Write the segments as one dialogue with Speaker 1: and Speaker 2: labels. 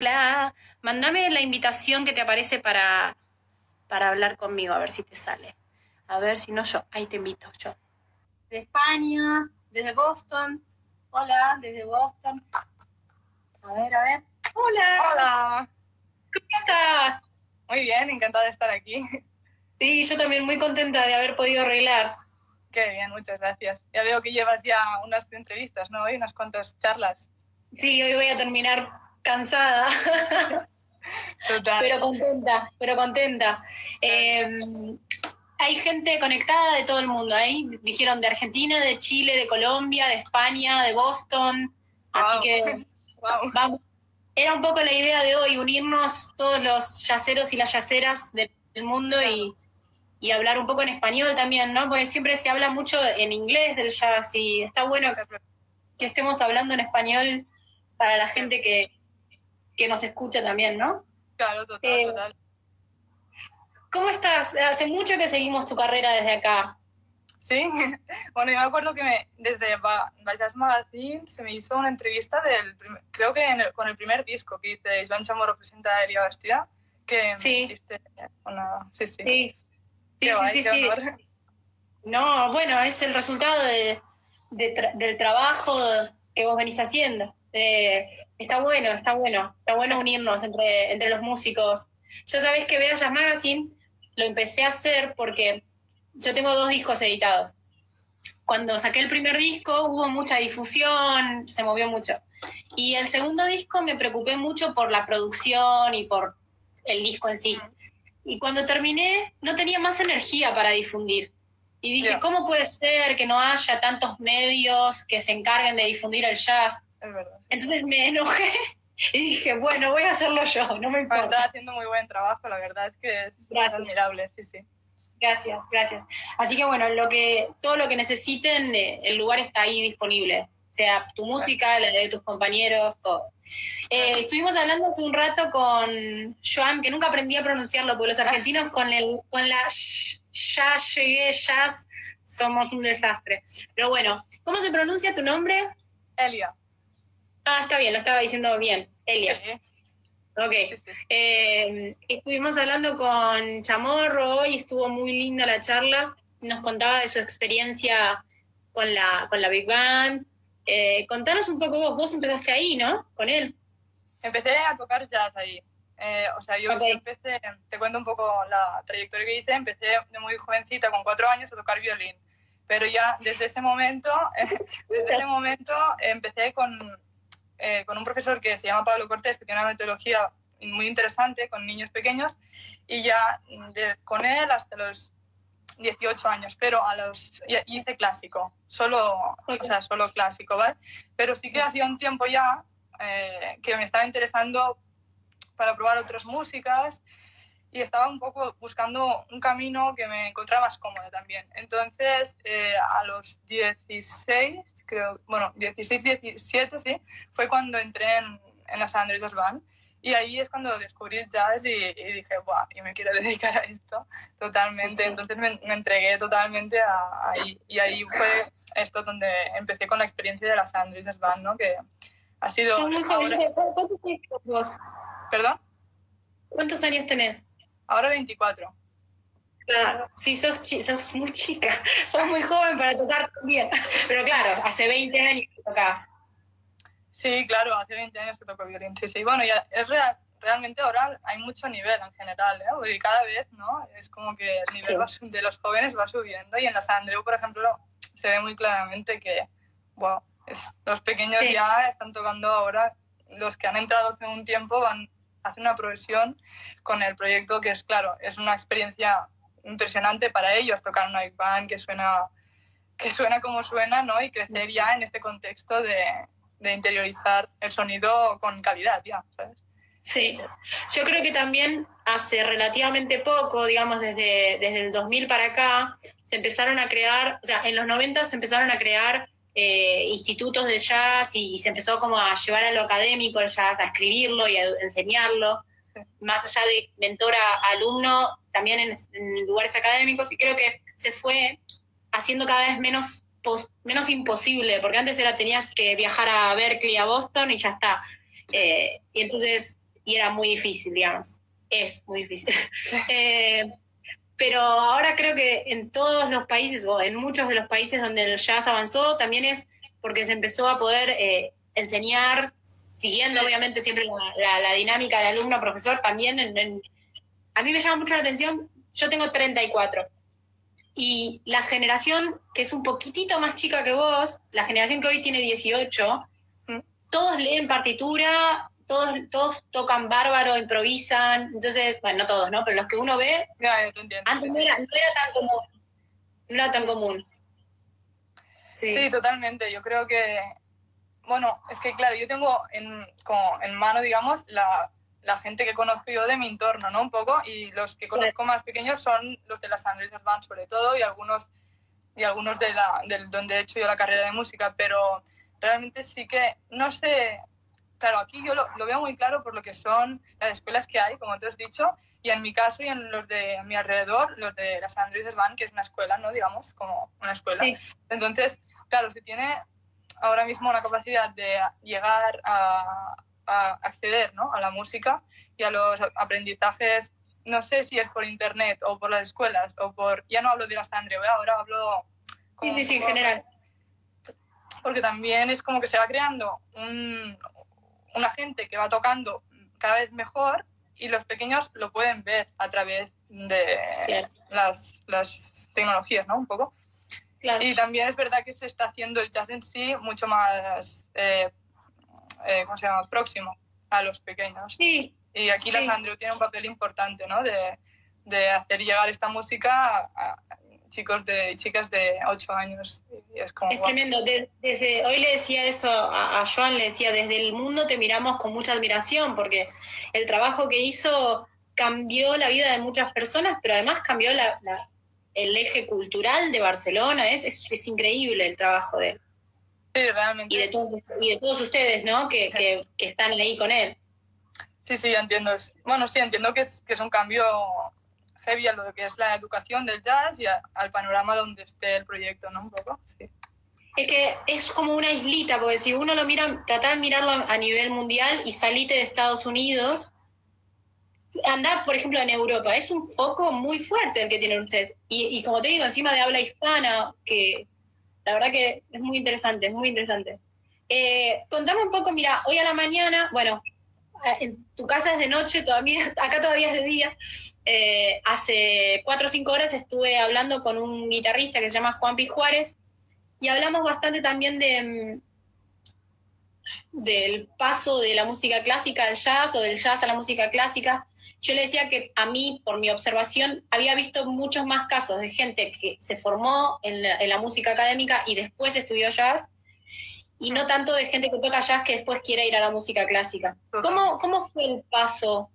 Speaker 1: Hola, mándame la invitación que te aparece para, para hablar conmigo, a ver si te sale. A ver si no yo. Ahí te invito yo.
Speaker 2: De España, desde Boston. Hola, desde Boston. A ver, a ver. Hola.
Speaker 3: Hola.
Speaker 2: ¿Cómo estás?
Speaker 3: Muy bien, encantada de estar aquí.
Speaker 2: Sí, yo también muy contenta de haber podido arreglar.
Speaker 3: Qué bien, muchas gracias. Ya veo que llevas ya unas entrevistas, ¿no? Y unas cuantas charlas.
Speaker 2: Sí, hoy voy a terminar cansada.
Speaker 3: Total.
Speaker 2: Pero contenta, pero contenta. Eh, hay gente conectada de todo el mundo. Ahí dijeron de Argentina, de Chile, de Colombia, de España, de Boston. Así que
Speaker 3: Wow.
Speaker 2: vamos. Era un poco la idea de hoy, unirnos todos los yaceros y las yaceras del mundo y, y hablar un poco en español también, ¿no? Porque siempre se habla mucho en inglés del jazz y está bueno que, que estemos hablando en español para la gente que, que nos escucha también, ¿no?
Speaker 3: Claro, total,
Speaker 2: Eh,
Speaker 3: total.
Speaker 2: ¿Cómo estás? Hace mucho que seguimos tu carrera desde acá.
Speaker 3: Sí. Bueno, yo me acuerdo que me, desde Jazz Magazine se me hizo una entrevista del, creo que en el- con el primer disco que hice, Joan Chamorro presenta a Elia Bastida, que
Speaker 2: Sí.
Speaker 3: hiciste una... Sí, sí.
Speaker 2: Sí, sí, sí,
Speaker 3: guay,
Speaker 2: sí,
Speaker 3: qué
Speaker 2: sí.
Speaker 3: honor.
Speaker 2: No, bueno, es el resultado de, de tra- del trabajo que vos venís haciendo. Eh, está bueno, está bueno. Está bueno unirnos entre, entre los músicos. Yo sabés que Jazz Magazine lo empecé a hacer porque yo tengo dos discos editados. Cuando saqué el primer disco hubo mucha difusión, se movió mucho. Y el segundo disco me preocupé mucho por la producción y por el disco en sí. Y cuando terminé no tenía más energía para difundir. Y dije. ¿cómo puede ser que no haya tantos medios que se encarguen de difundir el jazz?
Speaker 3: Es verdad.
Speaker 2: Entonces me enojé y dije, bueno, voy a hacerlo yo, no me
Speaker 3: Bueno, estás
Speaker 2: importa.
Speaker 3: haciendo muy buen trabajo, la verdad es que es, admirable, sí, sí.
Speaker 2: Gracias, gracias. Así que bueno, lo que, todo lo que necesiten, eh, el lugar está ahí disponible. O sea, tu música, la de tus compañeros, todo. Eh, estuvimos hablando hace un rato con Joan, que nunca aprendí a pronunciarlo, porque los argentinos con, el, con la sh- ya llegué, jazz, somos un desastre. Pero bueno, ¿cómo se pronuncia tu nombre?
Speaker 3: Elia.
Speaker 2: Ah, está bien, lo estaba diciendo bien. Elia.
Speaker 3: Sí,
Speaker 2: Ok.
Speaker 3: sí, sí.
Speaker 2: Eh, estuvimos hablando con Chamorro hoy, estuvo muy linda la charla. Nos contaba de su experiencia con la, con la Big Band. Eh, contanos un poco vos, vos empezaste ahí, ¿no? Con él.
Speaker 3: Empecé a tocar jazz ahí. Eh, o sea, yo empecé, te cuento un poco la trayectoria que hice, empecé de muy jovencita, con cuatro años, a tocar violín. Pero ya desde ese momento, desde ese momento empecé con, eh, con un profesor que se llama Pablo Cortés, que tiene una metodología muy interesante con niños pequeños, y ya de- con él hasta los 18 años, pero a los hice clásico, solo,
Speaker 2: Ok.
Speaker 3: o sea, solo clásico, ¿vale? Pero sí que hacía un tiempo ya eh, que me estaba interesando para probar otras músicas y estaba un poco buscando un camino que me encontrara más cómodo también. Entonces, eh, a los 16, creo, bueno, 16, 17, sí, fue cuando entré en, en la San Andrés Band. Y ahí es cuando descubrí el jazz y, y dije, ¡buah! Y me quiero dedicar a esto totalmente.
Speaker 2: Sí.
Speaker 3: Entonces me, me entregué totalmente a, ahí. Y ahí fue esto donde empecé con la experiencia de la San Andrés Band, ¿no? Que ha sido...
Speaker 2: Sos muy
Speaker 3: ahora-
Speaker 2: joven. ¿Cuántos años tenés vos?
Speaker 3: ¿Perdón?
Speaker 2: ¿Cuántos años tenés?
Speaker 3: Ahora 24.
Speaker 2: Claro, sí, sos, chi- sos muy chica. Sos muy joven para tocar bien. Pero claro, hace 20 años que tocás.
Speaker 3: Sí, claro, hace 20 años que toco violín. Sí, sí. Bueno, ya es real, realmente ahora hay mucho nivel en general, ¿eh? Y cada vez, ¿no? Es como que el nivel
Speaker 2: Sí.
Speaker 3: va su- de los jóvenes va subiendo y en la San Andreu, por ejemplo, se ve muy claramente que, wow, es- los pequeños
Speaker 2: Sí.
Speaker 3: ya están tocando ahora, los que han entrado hace un tiempo van hacen una progresión con el proyecto que es, claro, es una experiencia impresionante para ellos tocar una Big Band que suena, que suena como suena, ¿no? Y crecer ya en este contexto de, de interiorizar el sonido con calidad, ya, ¿sabes?
Speaker 2: Sí, yo creo que también hace relativamente poco, digamos desde, desde el 2000 para acá, se empezaron a crear, o sea, en los 90 se empezaron a crear eh, institutos de jazz y, y se empezó como a llevar a lo académico el jazz, a escribirlo y a enseñarlo, más allá de mentor a alumno, también en, en lugares académicos, y creo que se fue haciendo cada vez menos, pos- menos imposible, porque antes era tenías que viajar a Berkeley, a Boston y ya está. Eh, y entonces y era muy difícil, digamos. Es muy difícil. Eh, pero ahora creo que en todos los países, o en muchos de los países donde el jazz avanzó, también es porque se empezó a poder eh, enseñar, siguiendo obviamente siempre la, dinámica de alumno-profesor, también a mí me llama mucho la atención, yo tengo 34, y la generación que es un poquitito más chica que vos, la generación que hoy tiene 18, mm. todos leen partitura, todos, todos tocan bárbaro, improvisan, entonces, bueno, no todos, ¿no? Pero los que uno ve, antes no era, tan común. No era tan común.
Speaker 3: Sí. totalmente. Yo creo que, bueno, es que claro, yo tengo en, como en mano, digamos, la, la, gente que conozco yo de mi entorno, ¿no? Un poco, y los que conozco más pequeños son los de las Andrés Band sobre todo, y algunos, y algunos de la, del donde he hecho yo la carrera de música, pero realmente sí que, no sé, claro, aquí yo lo, veo muy claro por lo que son las escuelas que hay, como te has dicho, y en mi caso y en los de mi alrededor, los de las Andrés Van, que es una escuela, ¿no? Digamos, como una escuela. Entonces, claro, se tiene ahora mismo una capacidad de llegar a, acceder ¿no? a la música y a los aprendizajes, no sé si es por internet o por las escuelas o por, ya no hablo de las Andrés, ahora hablo...
Speaker 2: sí, sí, sí, en general.
Speaker 3: Porque también es como que se va creando un, una gente que va tocando cada vez mejor y los pequeños lo pueden ver a través de las, las, tecnologías, ¿no? Un poco. Y también es verdad que se está haciendo el jazz en sí mucho más, eh, eh, ¿cómo se llama?, próximo a los pequeños.
Speaker 2: Sí.
Speaker 3: Y aquí la Sandro tiene un papel importante, ¿no? De, de hacer llegar esta música a, chicos de chicas de 8 años. es,
Speaker 2: tremendo. desde hoy le decía eso a, Joan, le decía, desde el mundo te miramos con mucha admiración porque el trabajo que hizo cambió la vida de muchas personas, pero además cambió la, el eje cultural de Barcelona. Es, es, increíble el trabajo de él.
Speaker 3: Sí, realmente.
Speaker 2: Y de, todos, y de todos ustedes, ¿no? Que, que, que, están ahí con él.
Speaker 3: Sí, sí, entiendo. Bueno, sí, entiendo que es, que es un cambio heavy a lo que es la educación del jazz y al panorama donde esté el proyecto, ¿no? Un poco, sí.
Speaker 2: Es que es como una islita, porque si uno lo mira, trata de mirarlo a nivel mundial y salite de Estados Unidos, anda, por ejemplo, en Europa, es un foco muy fuerte el que tienen ustedes. Y, como te digo, encima de habla hispana, que la verdad que es muy interesante, es muy interesante. Eh, contame un poco, mira, hoy a la mañana, bueno, en tu casa es de noche, todavía, acá todavía es de día. Eh, hace cuatro o cinco horas estuve hablando con un guitarrista que se llama Juan Pi Juárez y hablamos bastante también de mm, del paso de la música clásica al jazz o del jazz a la música clásica. Yo le decía que a mí, por mi observación, había visto muchos más casos de gente que se formó en la música académica y después estudió jazz y no tanto de gente que toca jazz que después quiere ir a la música clásica. ¿Cómo, ¿Cómo fue el paso?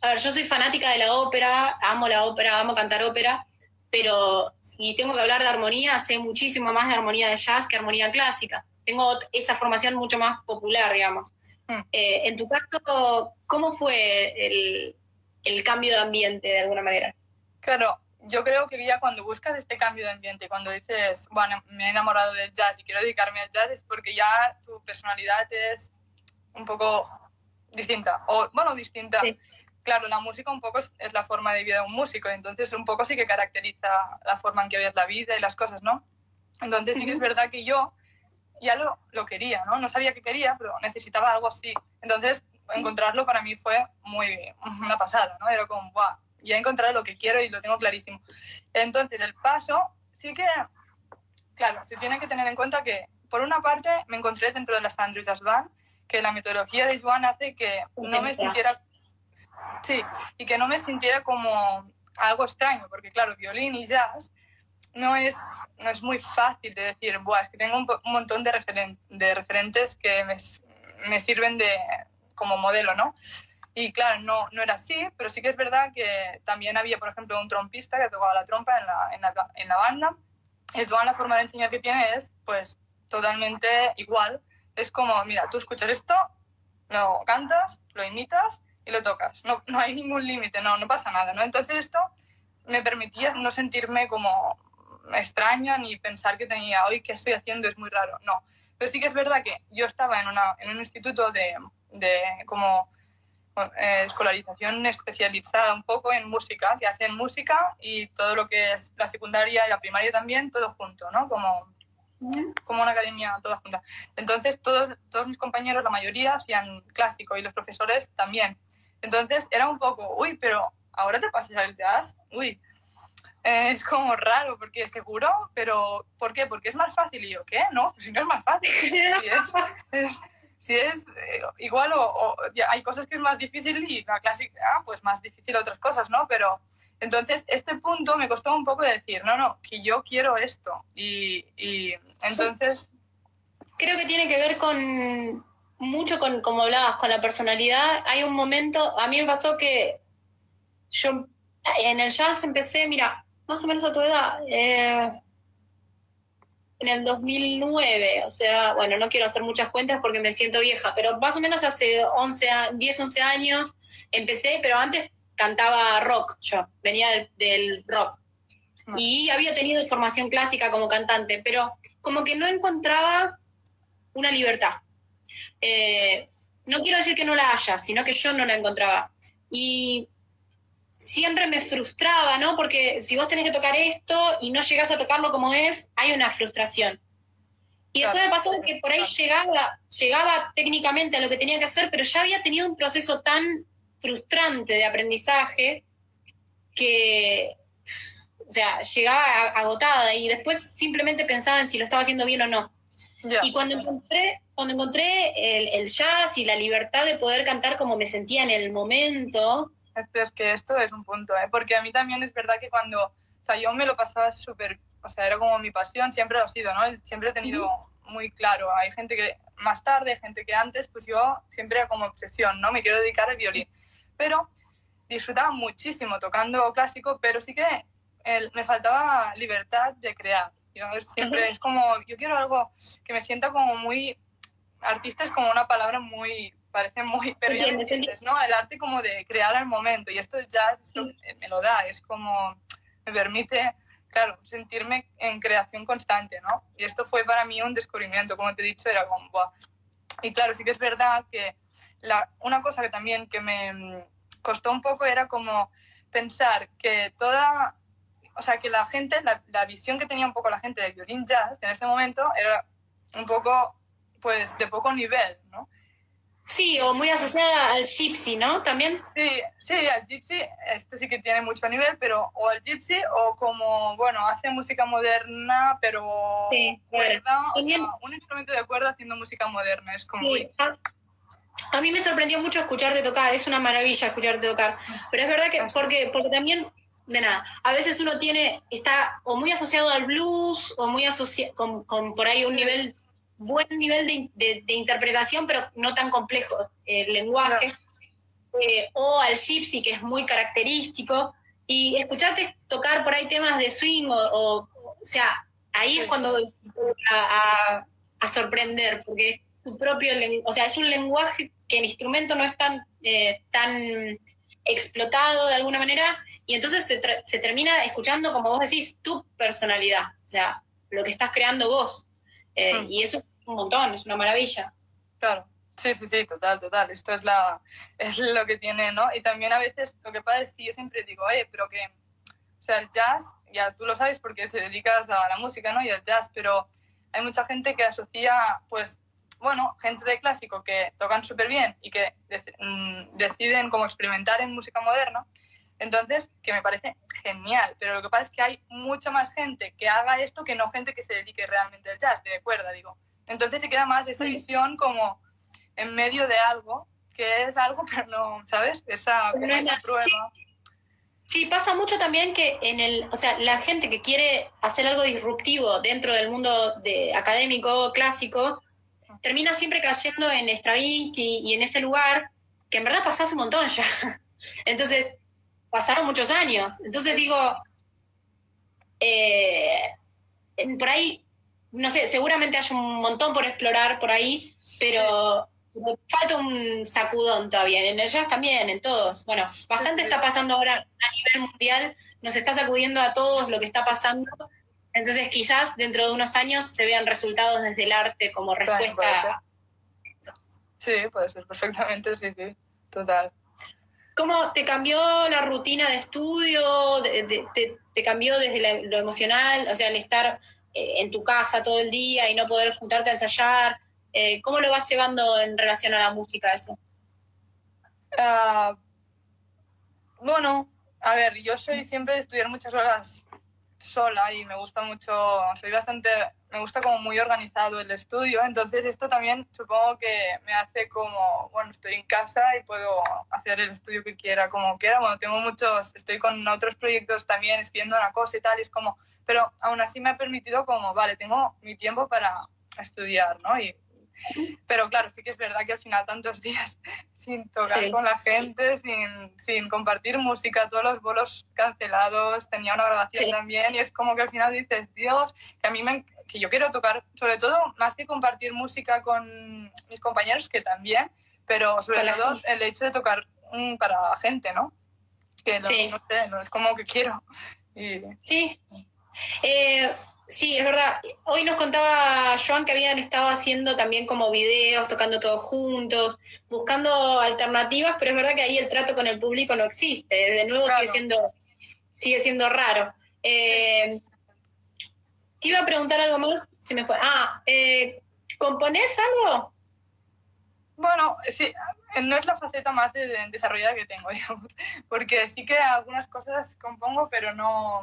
Speaker 2: A ver, yo soy fanática de la ópera, amo la ópera, amo cantar ópera, pero si tengo que hablar de armonía, sé muchísimo más de armonía de jazz que armonía clásica. Tengo esa formación mucho más popular, digamos. Hmm. Eh, en tu caso, ¿cómo fue el, el cambio de ambiente de alguna manera?
Speaker 3: Claro, yo creo que ya cuando buscas este cambio de ambiente, cuando dices, bueno, me he enamorado del jazz y quiero dedicarme al jazz, es porque ya tu personalidad es un poco distinta. O, bueno, distinta. Claro, la música un poco es, la forma de vida de un músico, entonces un poco sí que caracteriza la forma en que ves la vida y las cosas, ¿no? Entonces sí que es verdad que yo ya lo, lo quería, ¿no? No sabía qué quería, pero necesitaba algo así. Entonces encontrarlo para mí fue muy una pasada, ¿no? Era como, ¡guau! Ya he encontrado lo que quiero y lo tengo clarísimo. Entonces, el paso sí que, claro, se tiene que tener en cuenta que, por una parte, me encontré dentro de las Andrews Asban, que la metodología de Swan hace que no me sintiera, sí, y que no me sintiera como algo extraño, porque claro, violín y jazz no es, no es muy fácil de decir, Buah, es que tengo un, montón de, referen de referentes que me, me sirven de, como modelo, ¿no? Y claro, no, no era así, pero sí que es verdad que también había, por ejemplo, un trompista que tocaba la trompa en la, en la, en la banda. Y toda la forma de enseñar que tiene es, pues, totalmente igual. Es como, mira, tú escuchas esto, lo cantas, lo imitas y lo tocas. No, no hay ningún límite, no, no pasa nada, ¿no? Entonces esto me permitía no sentirme como extraña ni pensar que tenía, hoy ¿qué estoy haciendo? Es muy raro. No. Pero sí que es verdad que yo estaba en, una, en un instituto de, de como eh, escolarización especializada un poco en música, que hacen música y todo lo que es la secundaria y la primaria también, todo junto, ¿no? Como, como una academia toda junta. Entonces, todos, todos mis compañeros, la mayoría, hacían clásico y los profesores también. Entonces, era un poco, uy, pero ahora te pasas al jazz, uy. Eh, es como raro, porque seguro, pero ¿por qué? Porque es más fácil. Y yo, ¿qué? No, pues si no es más fácil. Si es, si es eh, igual o, hay cosas que es más difícil y la clásica, ah, pues más difícil otras cosas, ¿no? Pero entonces este punto me costó un poco de decir, no, no, que yo quiero esto. Y, y entonces...
Speaker 2: Creo que tiene que ver con mucho con, como hablabas, con la personalidad. Hay un momento, a mí me pasó que yo en el jazz empecé, mira, más o menos a tu edad, eh, en el 2009, o sea, bueno, no quiero hacer muchas cuentas porque me siento vieja, pero más o menos hace 11, 10, 11 años empecé, pero antes cantaba rock, yo venía del, rock. Ah. Y había tenido formación clásica como cantante, pero como que no encontraba una libertad. Eh, no quiero decir que no la haya, sino que yo no la encontraba. Y siempre me frustraba, ¿no? Porque si vos tenés que tocar esto y no llegás a tocarlo como es, hay una frustración. Y después me pasó que por ahí llegaba, llegaba técnicamente a lo que tenía que hacer, pero ya había tenido un proceso tan frustrante de aprendizaje que, o sea, llegaba agotada y después simplemente pensaba en si lo estaba haciendo bien o no. Y cuando encontré, cuando encontré el, el, jazz y la libertad de poder cantar como me sentía en el momento,
Speaker 3: es que esto es un punto, ¿eh? porque a mí también es verdad que cuando, o sea, yo me lo pasaba súper, o sea, era como mi pasión, siempre lo ha sido, ¿no? Siempre he tenido muy claro, hay gente que más tarde, gente que antes, pues yo siempre era como obsesión, ¿no? Me quiero dedicar al violín. Pero disfrutaba muchísimo tocando clásico, pero sí que me faltaba libertad de crear. Yo siempre es como, yo quiero algo que me sienta como muy, artista es como una palabra muy parece muy, pero ya ¿no? El arte como de crear al momento y esto ya me lo da, es como me permite, claro, sentirme en creación constante, ¿no? Y esto fue para mí un descubrimiento, como te he dicho, era como, Y claro, sí que es verdad que la, una cosa que también que me mm, costó un poco era como pensar que toda, o sea, que la gente, la, la visión que tenía un poco la gente del violín jazz en ese momento era un poco, pues, de poco nivel, ¿no?
Speaker 2: Sí, o muy asociada al gypsy, ¿no? También.
Speaker 3: Sí, sí, al gypsy, esto sí que tiene mucho nivel, pero o al gypsy o como, bueno, hace música moderna, pero sí, cuerda, o sea, un instrumento de cuerda haciendo música moderna, es como... Sí.
Speaker 2: A, mí me sorprendió mucho escucharte tocar, es una maravilla escucharte tocar, pero es verdad que, porque, porque también, de nada, a veces uno tiene, está o muy asociado al blues o muy asociado con, con por ahí un nivel buen nivel de, interpretación, pero no tan complejo el lenguaje, eh, o al gypsy, que es muy característico, y escucharte tocar por ahí temas de swing, o, o, sea, ahí es cuando a, a, sorprender, porque es tu propio, o sea, es un lenguaje que el instrumento no es tan, eh, tan explotado de alguna manera, y entonces se, se termina escuchando, como vos decís, tu personalidad, o sea, lo que estás creando vos. Eh, mm. Y eso un montón, es una maravilla.
Speaker 3: Claro. Sí, sí, sí, total, total. Esto es, la, es lo que tiene, ¿no? Y también a veces lo que pasa es que yo siempre digo, oye, pero que, o sea, el jazz, ya tú lo sabes porque te dedicas a la música, ¿no? Y el jazz, pero hay mucha gente que asocia, pues, bueno, gente de clásico que tocan súper bien y que mm, deciden como experimentar en música moderna. Entonces, que me parece genial, pero lo que pasa es que hay mucha más gente que haga esto que no gente que se dedique realmente al jazz, de cuerda, digo. Entonces se queda más esa visión como en medio de algo, que es algo, pero no, ¿sabes? Esa, prueba.
Speaker 2: Sí, pasa mucho también que en el, o sea, la gente que quiere hacer algo disruptivo dentro del mundo de, académico, clásico, termina siempre cayendo en Stravinsky y en ese lugar, que en verdad pasó hace un montón ya. Entonces, pasaron muchos años. Entonces digo, eh, por ahí no sé, seguramente hay un montón por explorar por ahí, pero falta un sacudón todavía. En el jazz también, en todos. Bueno, bastante está pasando ahora a nivel mundial, nos está sacudiendo a todos lo que está pasando. Entonces quizás dentro de unos años se vean resultados desde el arte como respuesta.
Speaker 3: Sí, puede ser perfectamente, sí, sí, total.
Speaker 2: ¿Cómo te cambió la rutina de estudio? De- de- te, te cambió desde la- lo emocional? O sea, el estar en tu casa todo el día y no poder juntarte a ensayar. Eh, ¿Cómo lo vas llevando en relación a la música eso?
Speaker 3: Ah, bueno, a ver, yo soy siempre de estudiar muchas horas sola y me gusta mucho, soy bastante, me gusta como muy organizado el estudio, entonces esto también supongo que me hace como, bueno, estoy en casa y puedo hacer el estudio que quiera, como quiera, bueno, tengo muchos, estoy con otros proyectos también escribiendo una cosa y tal, y es como, pero aún así me ha permitido como, vale, tengo mi tiempo para estudiar, ¿no? Y, pero claro, sí que es verdad que al final tantos días sin tocar
Speaker 2: Sí.
Speaker 3: con la gente, sin, sin compartir música, todos los bolos cancelados, tenía una grabación
Speaker 2: Sí.
Speaker 3: también y es como que al final dices, Dios, que a mí me, que yo quiero tocar, sobre todo más que compartir música con mis compañeros, que también, pero sobre todo
Speaker 2: gente.
Speaker 3: el hecho de tocar mm, para la gente, ¿no? Que no,
Speaker 2: Sí.
Speaker 3: no sé, no es como que quiero. Y,
Speaker 2: Sí. Eh, sí, es verdad. Hoy nos contaba Joan que habían estado haciendo también como videos, tocando todos juntos, buscando alternativas, pero es verdad que ahí el trato con el público no existe. De nuevo
Speaker 3: Claro.
Speaker 2: sigue siendo, sigue siendo raro. Eh, te iba a preguntar algo más, se me fue. Ah, eh, ¿componés algo?
Speaker 3: Bueno, sí, no es la faceta más de- de- desarrollada que tengo, digamos, porque sí que algunas cosas compongo, pero no,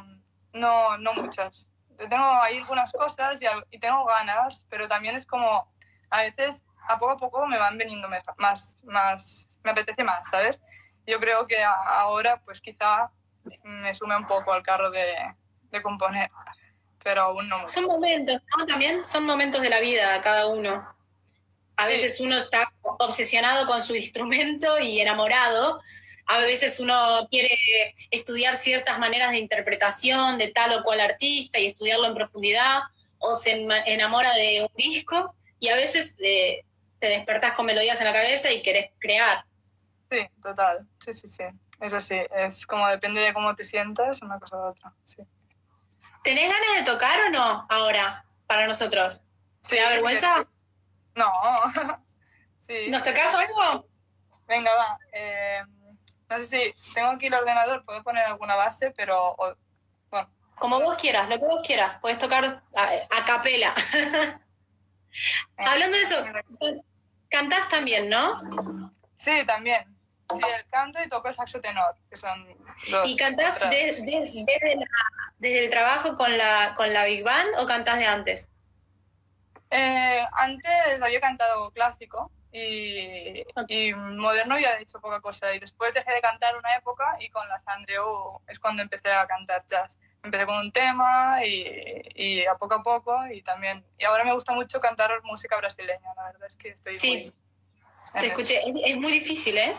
Speaker 3: no, no muchas. Tengo ahí algunas cosas y, y tengo ganas, pero también es como, a veces, a poco a poco me van veniendo más, más, me apetece más, ¿sabes? Yo creo que ahora, pues quizá me sume un poco al carro de, de componer, pero aún no.
Speaker 2: Son momentos, ¿no? También son momentos de la vida cada uno. A
Speaker 3: Sí.
Speaker 2: veces uno está obsesionado con su instrumento y enamorado. A veces uno quiere estudiar ciertas maneras de interpretación de tal o cual artista y estudiarlo en profundidad, o se enamora de un disco, y a veces eh, te despertás con melodías en la cabeza y querés crear.
Speaker 3: Sí, total. Sí, sí, sí. Eso sí, es como depende de cómo te sientas, una cosa u otra. Sí.
Speaker 2: ¿Tenés ganas de tocar o no ahora para nosotros? ¿Te da
Speaker 3: sí,
Speaker 2: vergüenza?
Speaker 3: sí. No. sí.
Speaker 2: ¿Nos tocás algo?
Speaker 3: Venga, va. Eh, no sé si tengo aquí el ordenador, puedo poner alguna base, pero o- bueno.
Speaker 2: Como vos quieras, lo que vos quieras. Puedes tocar a, a capela.
Speaker 3: eh,
Speaker 2: Hablando de eso, cantás también, ¿no?
Speaker 3: Sí, también. Sí, el canto y toco el saxo tenor, que son dos.
Speaker 2: ¿Y cantás desde, la- desde el trabajo con la, con la Big Band o cantás de antes?
Speaker 3: Eh, antes había cantado clásico y, y moderno había hecho poca cosa. Y después dejé de cantar una época y con las Andreu es cuando empecé a cantar jazz. Empecé con un tema y, y a poco a poco y también... Y ahora me gusta mucho cantar música brasileña, la verdad es que estoy
Speaker 2: Sí,
Speaker 3: muy...
Speaker 2: Te escuché. Es, es muy difícil, ¿eh?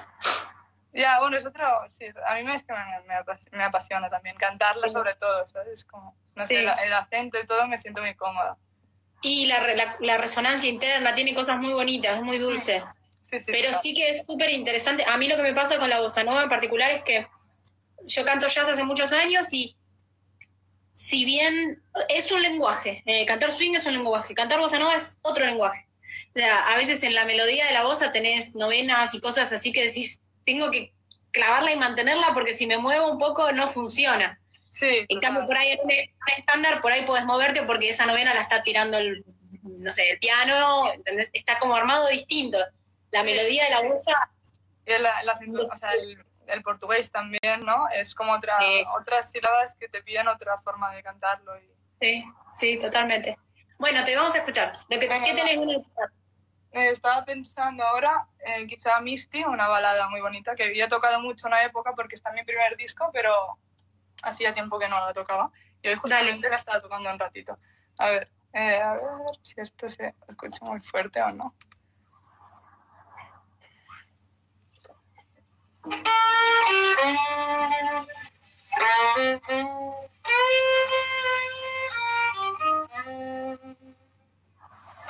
Speaker 3: Ya, bueno, es otro... Sí, a mí me, es que me, me apas- me apasiona también cantarla sobre todo, ¿sabes? Como, no sé, el, el acento y todo me siento muy cómoda.
Speaker 2: Y la, la, la resonancia interna tiene cosas muy bonitas, es muy dulce.
Speaker 3: Sí, sí,
Speaker 2: Pero sí que es súper interesante. A mí lo que me pasa con la bossa nova en particular es que yo canto jazz hace muchos años y si bien es un lenguaje, eh, cantar swing es un lenguaje, cantar bossa nova es otro lenguaje. O sea, a veces en la melodía de la bossa tenés novenas y cosas así que decís, tengo que clavarla y mantenerla porque si me muevo un poco no funciona.
Speaker 3: Sí,
Speaker 2: En cambio, por ahí en un, estándar, por ahí podés moverte porque esa novena la está tirando el, no sé, el piano, ¿entendés? Está como armado distinto. La melodía de la bossa
Speaker 3: Y el, o sea, el, el portugués también, ¿no? Es como otra,
Speaker 2: Sí.
Speaker 3: otras sílabas que te piden otra forma de cantarlo. Y...
Speaker 2: Sí, sí, totalmente. Bueno, te vamos a escuchar. Lo que, ¿Qué tenés una...
Speaker 3: Eh, estaba pensando ahora, eh, quizá Misty, una balada muy bonita que había tocado mucho en una época porque está en mi primer disco, pero hacía tiempo que no la tocaba. Y hoy justamente la estaba tocando un ratito. A ver, eh, a ver si esto se escucha muy fuerte o no.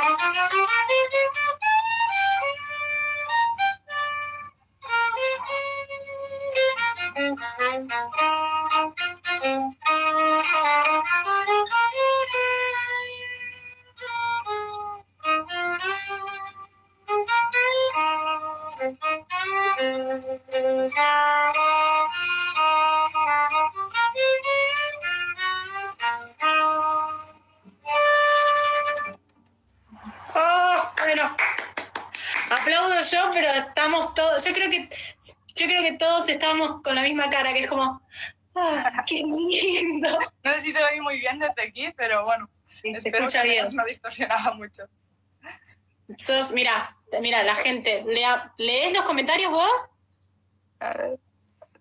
Speaker 2: Thank you. Estamos con la misma cara, que es como, ah, qué lindo.
Speaker 3: No sé si se oye muy bien desde aquí, pero bueno.
Speaker 2: Sí, se escucha
Speaker 3: que
Speaker 2: bien.
Speaker 3: no distorsionaba mucho.
Speaker 2: Sos, mira, mira, la gente, lea- ¿lees los comentarios vos?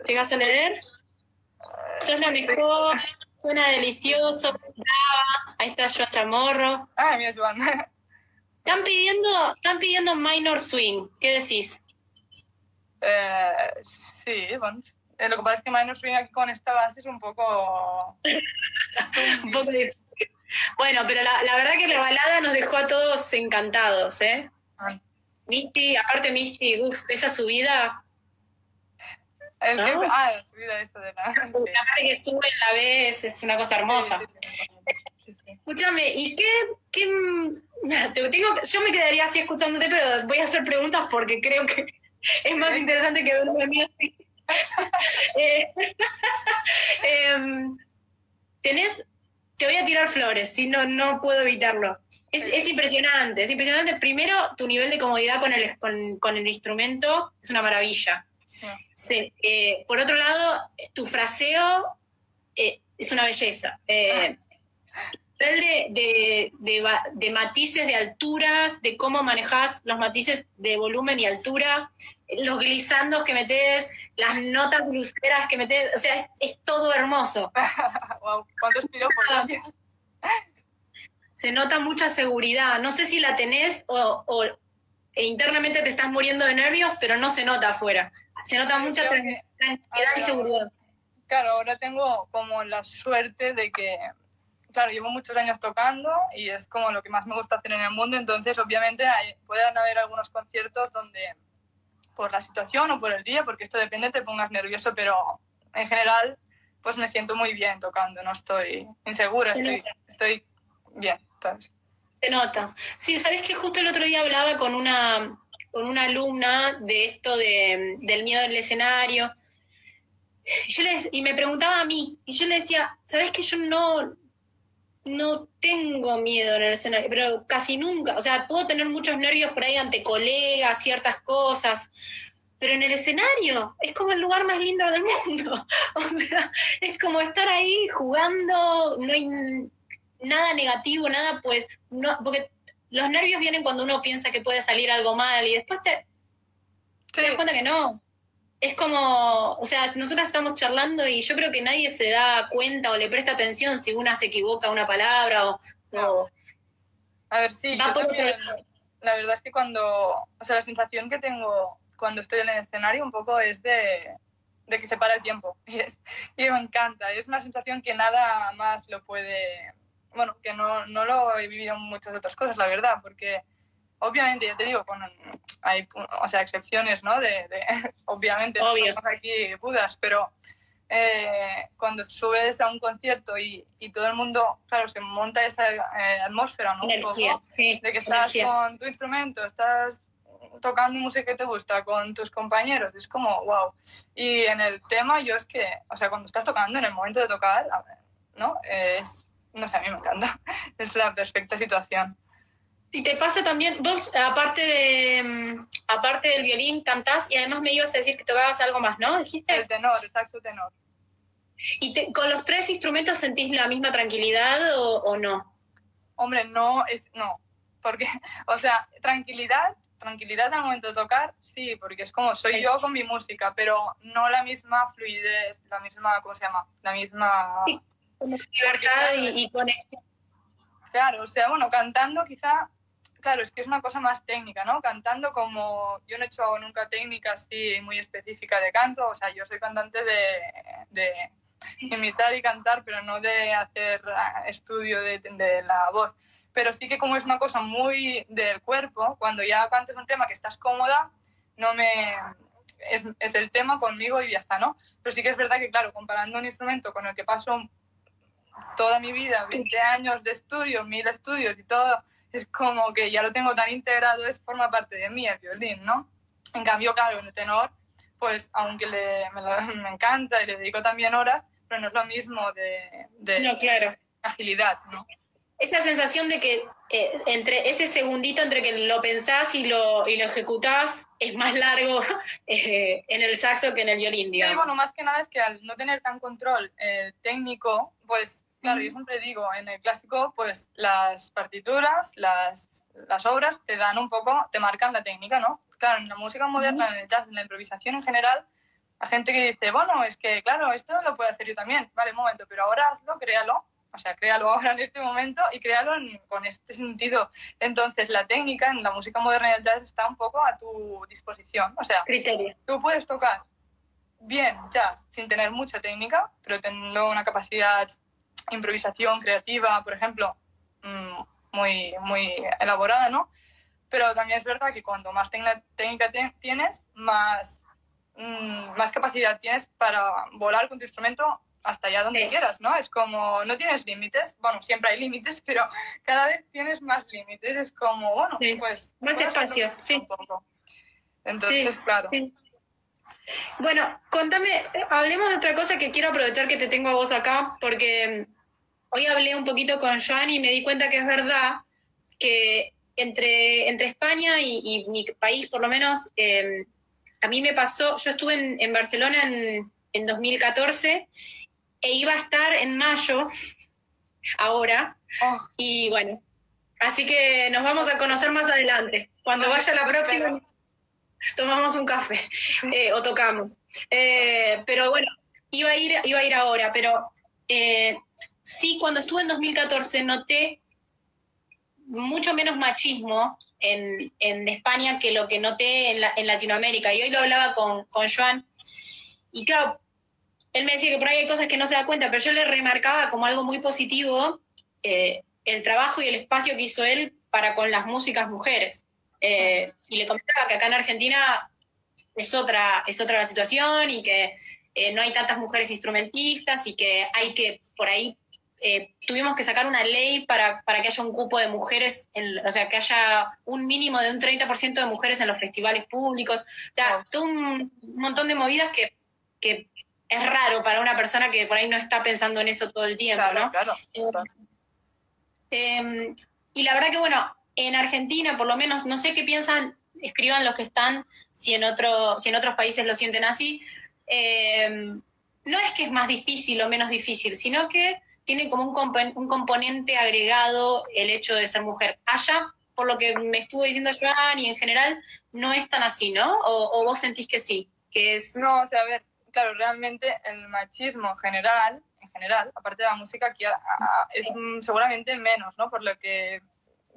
Speaker 2: ¿Llegas a leer? Sos la mejor, suena delicioso, brava. Ahí está Joan Chamorro.
Speaker 3: Ah, mi es Juan.
Speaker 2: Están pidiendo, están pidiendo minor swing. ¿Qué decís?
Speaker 3: Eh, sí, bueno. Eh, lo que pasa es que Minor Swing aquí con esta base es un poco...
Speaker 2: Un poco difícil. Bueno, pero la, la verdad que la balada nos dejó a todos encantados, ¿eh?
Speaker 3: Ah,
Speaker 2: Misty, aparte Misty, uff, esa subida,
Speaker 3: el que-
Speaker 2: Ah.
Speaker 3: ah, la subida esta de la... sí.
Speaker 2: la parte que sube en la vez es una cosa hermosa.
Speaker 3: Sí, sí, sí. Sí, sí.
Speaker 2: Escúchame, ¿y qué, qué te tengo, yo me quedaría así escuchándote, pero voy a hacer preguntas porque creo que es más interesante que verme a mí así. Eh, em, tenés, te voy a tirar flores, si no, no puedo evitarlo. Es, es impresionante, es impresionante. Primero, tu nivel de comodidad con el, con, con el instrumento es una maravilla. Sí, eh, por otro lado, tu fraseo eh, es una belleza. Nivel de, de, de de matices de alturas, de cómo manejas los matices de volumen y altura, los glisandos que metes, las notas bluseras que metes, o sea, es, es todo hermoso.
Speaker 3: Guau, ¿Cuántos piropos?
Speaker 2: Ah. Se nota mucha seguridad. No sé si la tenés o, o e internamente te estás muriendo de nervios, pero no se nota afuera. Se nota mucha
Speaker 3: que-
Speaker 2: tranquilidad y seguridad.
Speaker 3: Claro, ahora tengo como la suerte de que, claro, llevo muchos años tocando y es como lo que más me gusta hacer en el mundo, entonces obviamente hay- pueden haber algunos conciertos donde por la situación o por el día, porque esto depende, te pongas nervioso, pero en general pues me siento muy bien tocando, no estoy insegura,
Speaker 2: Se
Speaker 3: estoy, bien.
Speaker 2: Se nota. Sí, sabes que justo el otro día hablaba con una, con una alumna de esto de, del miedo en el escenario. Yo y me preguntaba a mí, y yo le decía, ¿sabes que yo no, no tengo miedo en el escenario? Pero casi nunca. O sea, puedo tener muchos nervios por ahí ante colegas, ciertas cosas. Pero en el escenario es como el lugar más lindo del mundo. O sea, es como estar ahí jugando, no hay nada negativo, nada pues, no, porque los nervios vienen cuando uno piensa que puede salir algo mal y después te, te das cuenta que no. Es como, o sea, nosotras estamos charlando y yo creo que nadie se da cuenta o le presta atención si una se equivoca una palabra o, o
Speaker 3: A ver, sí, yo también- la verdad es que cuando, o sea, la sensación que tengo cuando estoy en el escenario un poco es de, de que se para el tiempo. Y, es, y me encanta. Es una sensación que nada más lo puede, bueno, que no, no lo he vivido en muchas otras cosas, la verdad, porque obviamente, ya te digo, con, hay o sea, excepciones, ¿no? De, de- obviamente, no somos aquí budas, pero eh, cuando subes a un concierto y, y todo el mundo, claro, se monta esa eh, atmósfera, ¿no? Un
Speaker 2: energía,
Speaker 3: poco
Speaker 2: sí,
Speaker 3: de que estás
Speaker 2: energía.
Speaker 3: con tu instrumento, estás tocando música que te gusta con tus compañeros, es como wow. Y en el tema yo es que, o sea, cuando estás tocando, en el momento de tocar, ¿no? Es, no sé, a mí me encanta. Es la perfecta situación.
Speaker 2: Y te pasa también, vos, aparte de mm, aparte del violín, cantás y además me ibas a decir que tocabas algo más, ¿no? ¿Dijiste?
Speaker 3: El tenor, el saxo tenor.
Speaker 2: ¿Y te- con los tres instrumentos sentís la misma tranquilidad o, o no?
Speaker 3: Hombre, no, es, no. Porque, o sea, tranquilidad, tranquilidad al momento de tocar, sí, porque es como soy
Speaker 2: Sí.
Speaker 3: yo con mi música, pero no la misma fluidez, la misma, ¿cómo se llama? La misma...
Speaker 2: Sí. Libertad y, y conexión.
Speaker 3: Claro, o sea, bueno, cantando quizá, claro, es que es una cosa más técnica, ¿no? Cantando como yo no he hecho nunca técnica así muy específica de canto, o sea, yo soy cantante de, de imitar y cantar, pero no de hacer estudio de, de la voz. Pero sí que como es una cosa muy del cuerpo, cuando ya cantes un tema que estás cómoda, no me... Es, es el tema conmigo y ya está, ¿no? Pero sí que es verdad que, claro, comparando un instrumento con el que paso toda mi vida, 20 años de estudio, mil estudios y todo, es como que ya lo tengo tan integrado, es forma parte de mí el violín, ¿no? En cambio, claro, en el tenor, pues aunque le, me, lo- me encanta y le dedico también horas, pero no es lo mismo de, de
Speaker 2: No, claro.
Speaker 3: agilidad, ¿no?
Speaker 2: Esa sensación de que eh, entre ese segundito entre que lo pensás y lo, y lo ejecutás es más largo eh, en el saxo que en el violín,
Speaker 3: Sí,
Speaker 2: digamos.
Speaker 3: bueno, más que nada es que al no tener tan control eh, técnico, pues claro, yo siempre digo, en el clásico, pues las partituras, las, las obras te dan un poco, te marcan la técnica, ¿no? Claro, en la música moderna, en el jazz, en la improvisación en general, hay gente que dice, bueno, es que claro, esto lo puedo hacer yo también, vale, un momento, pero ahora hazlo, créalo, o sea, créalo ahora en este momento y créalo en- con este sentido. Entonces, la técnica en la música moderna y el jazz está un poco a tu disposición, o sea,
Speaker 2: Criterio.
Speaker 3: tú puedes tocar bien jazz sin tener mucha técnica, pero teniendo una capacidad improvisación creativa, por ejemplo, mm, muy, muy elaborada, ¿no? Pero también es verdad que cuando más técnica tienes, más, mm, más capacidad tienes para volar con tu instrumento hasta allá donde
Speaker 2: Sí.
Speaker 3: quieras, ¿no? Es como, no tienes límites, bueno, siempre hay límites, pero cada vez tienes más límites. Es como, bueno,
Speaker 2: Sí.
Speaker 3: pues...
Speaker 2: Más espacio, sí.
Speaker 3: Entonces,
Speaker 2: Sí,
Speaker 3: claro.
Speaker 2: Bueno, contame, hablemos de otra cosa que quiero aprovechar que te tengo a vos acá, porque mm, hoy hablé un poquito con Joan y me di cuenta que es verdad que entre, entre España y, y mi país, por lo menos, eh, a mí me pasó, yo estuve en, en Barcelona en, en 2014 e iba a estar en mayo, ahora,
Speaker 3: Oh,
Speaker 2: y bueno, así que nos vamos a conocer más adelante. Cuando vaya la próxima, tomamos un café eh, o tocamos. Eh, pero bueno, iba a ir, iba a ir ahora, pero eh, sí, cuando estuve en 2014 noté mucho menos machismo en, en España que lo que noté en, la- en Latinoamérica. Y hoy lo hablaba con, con Joan. Y claro, él me decía que por ahí hay cosas que no se da cuenta, pero yo le remarcaba como algo muy positivo eh, el trabajo y el espacio que hizo él para con las músicas mujeres. Eh, y le comentaba que acá en Argentina es otra, es otra la situación y que eh, no hay tantas mujeres instrumentistas y que hay que, por ahí, eh, tuvimos que sacar una ley para, para que haya un cupo de mujeres, en- o sea, que haya un mínimo de un 30% de mujeres en los festivales públicos. O sea, todo un montón de movidas que, que es raro para una persona que por ahí no está pensando en eso todo el tiempo,
Speaker 3: claro,
Speaker 2: ¿no?
Speaker 3: claro.
Speaker 2: Eh, y la verdad que, bueno, en Argentina, por lo menos, no sé qué piensan, escriban los que están, si en, otro, si en otros países lo sienten así. Eh, no es que es más difícil o menos difícil, sino que tiene como un, compo- un componente agregado el hecho de ser mujer. Allá, por lo que me estuvo diciendo Joan y en general, no es tan así, ¿no? O, o vos sentís que sí, que es...
Speaker 3: No, o sea, a ver, claro, realmente el machismo en general, en general, aparte de la música, aquí a- a- es
Speaker 2: Sí.
Speaker 3: seguramente menos, ¿no? Por lo que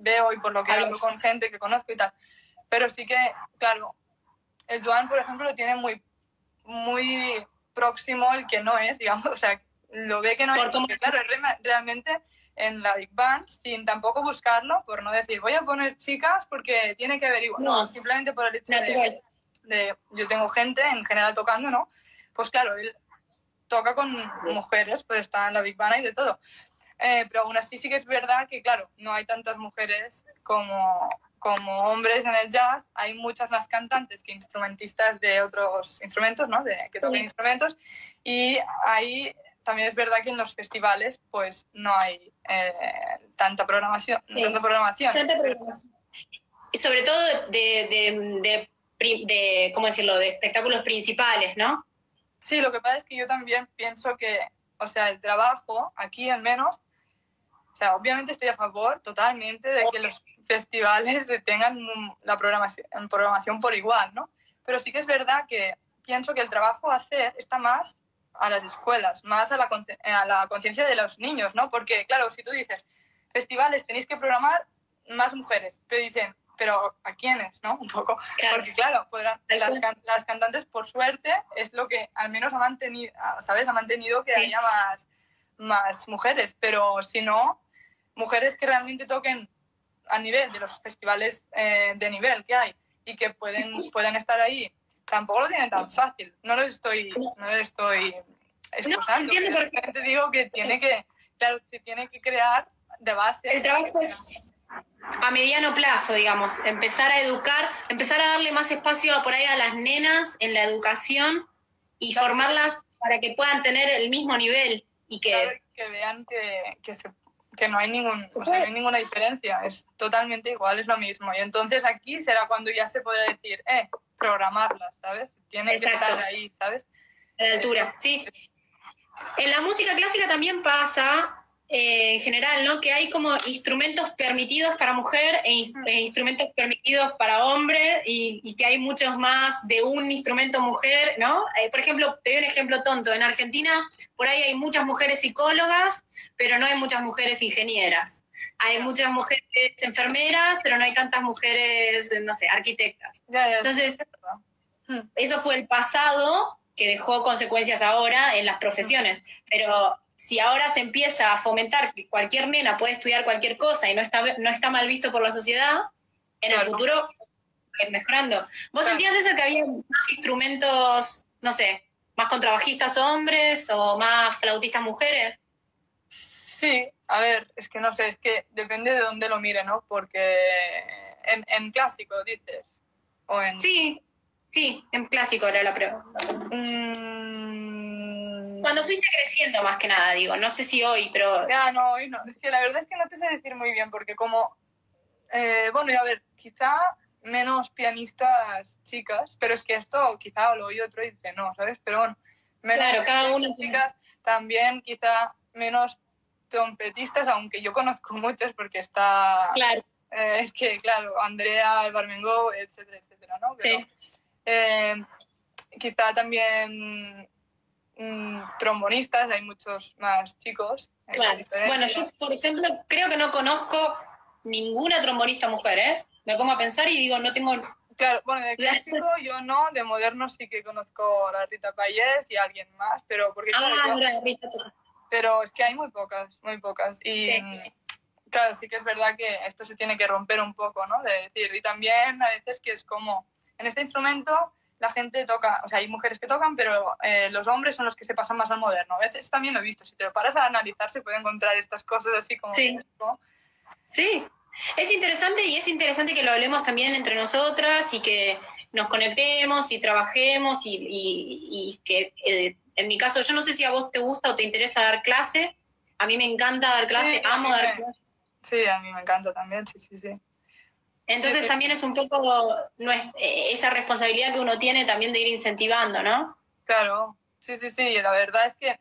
Speaker 3: veo y por lo que
Speaker 2: Hablo.
Speaker 3: con gente que conozco y tal. Pero sí que, claro, el Joan, por ejemplo, lo tiene muy, muy próximo el que no es, digamos, o sea, lo ve que no
Speaker 2: Por
Speaker 3: es, porque claro, es re- realmente en la Big Band, sin tampoco buscarlo, por no decir, voy a poner chicas porque tiene que haber igual, no,
Speaker 2: No.
Speaker 3: simplemente por el hecho de, de- yo tengo gente en general tocando, ¿no? Pues claro, él toca con mujeres, pues está en la Big Band y de todo. Eh, pero aún así sí que es verdad que, claro, no hay tantas mujeres como, como hombres en el jazz. Hay muchas más cantantes que instrumentistas de otros instrumentos, ¿no? De, que tocan
Speaker 2: Sí.
Speaker 3: instrumentos. Y ahí también es verdad que en los festivales pues no hay eh, tanta programación.
Speaker 2: Sí.
Speaker 3: Tanta programación.
Speaker 2: Tanta programación. Y sobre todo de, de, de, de, ¿cómo decirlo?, de espectáculos principales, ¿no?
Speaker 3: Sí, lo que pasa es que yo también pienso que, o sea, el trabajo, aquí al menos, o sea, obviamente estoy a favor totalmente de que los festivales tengan la programación, programación por igual, ¿no? Pero sí que es verdad que pienso que el trabajo a hacer está más a las escuelas, más a la conci- a la conciencia de los niños, ¿no? Porque, claro, si tú dices, festivales tenéis que programar más mujeres, pero dicen, pero ¿a quiénes, no? Un poco.
Speaker 2: Claro.
Speaker 3: Porque claro, podrán, las,
Speaker 2: cual.
Speaker 3: can- las cantantes, por suerte, es lo que al menos ha mantenido, ¿sabes? Ha mantenido que
Speaker 2: Sí.
Speaker 3: haya más, más mujeres, pero si no, mujeres que realmente toquen a nivel de los festivales eh, de nivel que hay y que pueden, pueden estar ahí, tampoco lo tienen tan fácil. No lo estoy, no lo estoy excusando.
Speaker 2: entiendo
Speaker 3: pero simplemente digo que tiene que, claro, se tiene que crear de base.
Speaker 2: El trabajo es a mediano plazo, digamos, empezar a educar, empezar a darle más espacio a, por ahí a las nenas en la educación y
Speaker 3: Claro.
Speaker 2: formarlas para que puedan tener el mismo nivel y que
Speaker 3: Claro, que vean que, que, se- que no, hay ningún, o sea, no hay ninguna diferencia, es totalmente igual, es lo mismo. Y entonces aquí será cuando ya se podrá decir, eh, programarlas, ¿sabes? Tiene que estar ahí, ¿sabes?
Speaker 2: a la altura, sí. En la música clásica también pasa, eh, en general, ¿no? Que hay como instrumentos permitidos para mujer e, in- e instrumentos permitidos para hombre y, y que hay muchos más de un instrumento mujer, ¿no? Eh, por ejemplo, te doy un ejemplo tonto. En Argentina, por ahí hay muchas mujeres psicólogas, pero no hay muchas mujeres ingenieras. Hay muchas mujeres enfermeras, pero no hay tantas mujeres, no sé, arquitectas.
Speaker 3: Ya, ya,
Speaker 2: Entonces,
Speaker 3: es verdad. Mm.
Speaker 2: eso fue el pasado que dejó consecuencias ahora en las profesiones. Pero si ahora se empieza a fomentar que cualquier nena puede estudiar cualquier cosa y no está, no está mal visto por la sociedad, en el futuro mejorando. ¿Vos
Speaker 3: Claro.
Speaker 2: sentías eso que había más instrumentos, no sé, más contrabajistas hombres o más flautistas mujeres?
Speaker 3: Sí, a ver, es que no sé, es que depende de dónde lo mire, ¿no? Porque en, en clásico dices, o en...
Speaker 2: Sí, sí, en clásico era la pregunta.
Speaker 3: Mm,
Speaker 2: Cuando fuiste creciendo más que nada, digo, no sé si hoy, pero...
Speaker 3: Ya, no, hoy no. Es que la verdad es que no te sé decir muy bien, porque como, eh, bueno, y a ver, quizá menos pianistas chicas, pero es que esto quizá lo oí otro y dice no, ¿sabes? Pero bueno, menos
Speaker 2: Claro, cada
Speaker 3: pianistas chicas, también quizá menos trompetistas, aunque yo conozco muchos porque está,
Speaker 2: Claro,
Speaker 3: eh, es que, claro, Andrea, el Barmengo, etcétera, etcétera, ¿no? Pero,
Speaker 2: Sí.
Speaker 3: eh, quizá también mm, trombonistas, hay muchos más chicos.
Speaker 2: Claro. Bueno, yo, por ejemplo, creo que no conozco ninguna trombonista mujer, ¿eh? Me pongo a pensar y digo, no tengo...
Speaker 3: Claro, bueno, de clásico yo no, de moderno sí que conozco a la Rita Payés y a alguien más, pero porque claro,
Speaker 2: Ah,
Speaker 3: yo-
Speaker 2: verdad, Rita,
Speaker 3: pero es que hay muy pocas, muy pocas. Y
Speaker 2: Sí.
Speaker 3: mm, claro, sí que es verdad que esto se tiene que romper un poco, ¿no? De decir, y también a veces que es como, en este instrumento la gente toca, o sea, hay mujeres que tocan, pero eh, los hombres son los que se pasan más al moderno. A veces también lo he visto, si te lo paras a analizar se puede encontrar estas cosas así como...
Speaker 2: Sí.
Speaker 3: ¿no?
Speaker 2: Sí, es interesante y es interesante que lo hablemos también entre nosotras y que nos conectemos y trabajemos y, y- y que eh, en mi caso, yo no sé si a vos te gusta o te interesa dar clase, a mí me encanta dar clase,
Speaker 3: Sí,
Speaker 2: amo dar clase.
Speaker 3: Sí, a mí me encanta también, sí, sí, sí.
Speaker 2: Entonces también es un poco nues- eh, esa responsabilidad que uno tiene también de ir incentivando, ¿no?
Speaker 3: Claro, sí, sí, sí, la verdad es que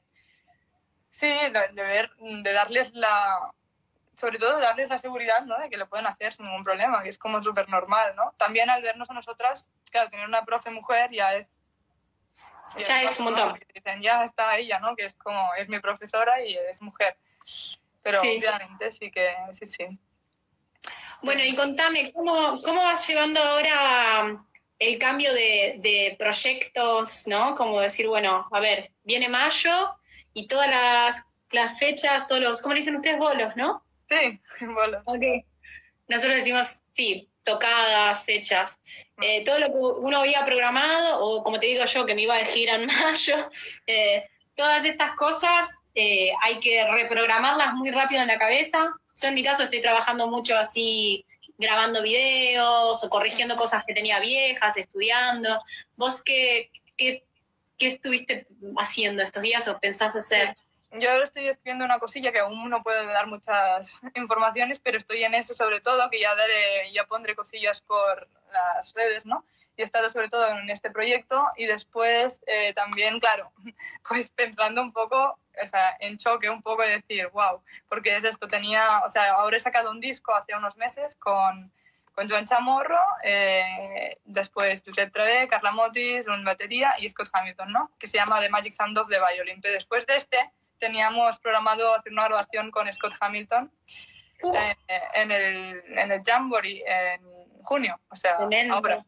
Speaker 3: sí, de, de ver, de darles la, sobre todo darles la seguridad, ¿no? De que lo pueden hacer sin ningún problema, que es como súper normal, ¿no? También al vernos a nosotras, claro, tener una profe mujer ya es...
Speaker 2: Ya es un montón.
Speaker 3: ¿no? Dicen, ya está ella, ¿no? Que es como, es mi profesora y es mujer. Pero
Speaker 2: Sí.
Speaker 3: obviamente sí que, sí, sí.
Speaker 2: Bueno, y contame, ¿cómo, cómo vas llevando ahora um, el cambio de, de proyectos, ¿no? Como decir, bueno, a ver, viene mayo y todas las, las fechas, todos los, ¿cómo le dicen ustedes? Bolos, ¿no?
Speaker 3: Sí, bolos.
Speaker 2: Nosotros decimos, sí, tocadas, fechas. Eh, todo lo que uno había programado, o como te digo yo, que me iba de gira en mayo, eh, todas estas cosas eh, hay que reprogramarlas muy rápido en la cabeza. Yo en mi caso estoy trabajando mucho así, grabando videos o corrigiendo cosas que tenía viejas, estudiando. ¿Vos qué, qué, qué estuviste haciendo estos días o pensás hacer?
Speaker 3: yo ahora estoy escribiendo una cosilla que aún no puedo dar muchas informaciones, pero estoy en eso sobre todo, que ya, daré, ya pondré cosillas por las redes, ¿no? Y he estado sobre todo en este proyecto y después eh, también, claro, pues pensando un poco, o sea, en choque un poco de decir, wow, porque es esto, tenía, o sea, ahora he sacado un disco hace unos meses con con Joan Chamorro, eh, después Josep Travé, Carla Motis, un batería y Scott Hamilton, ¿no? Que se llama The Magic Sound of the Violin. Pero después de este teníamos programado hacer una grabación con Scott Hamilton eh, en, el, en el Jamboree en junio, o sea, ahora.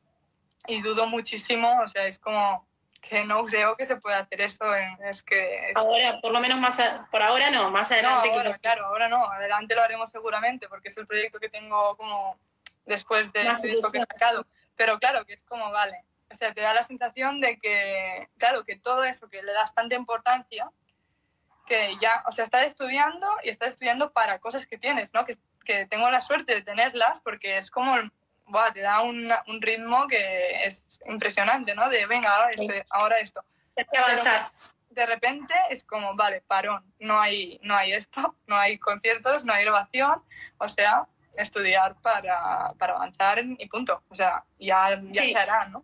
Speaker 3: Y dudo muchísimo, o sea, es como que no creo que se pueda hacer eso. Es que
Speaker 2: Ahora, por lo menos más, por ahora no, más adelante.
Speaker 3: No, claro, ahora no, adelante lo haremos seguramente porque es el proyecto que tengo como después de ese disco que he sacado. Pero claro, que es como, vale, o sea, te da la sensación de que, claro, que todo eso que le das tanta importancia, que ya, o sea, estás estudiando y estás estudiando para cosas que tienes, ¿no? Que, que tengo la suerte de tenerlas porque es como, buah, te da un, un ritmo que es impresionante, ¿no? De, venga, ahora, este, ahora esto.
Speaker 2: que avanzar.
Speaker 3: de repente es como, vale, parón, no hay, no hay esto, no hay conciertos, no hay grabación, o sea, estudiar para, para avanzar y punto. O sea, ya, ya se hará, ¿no?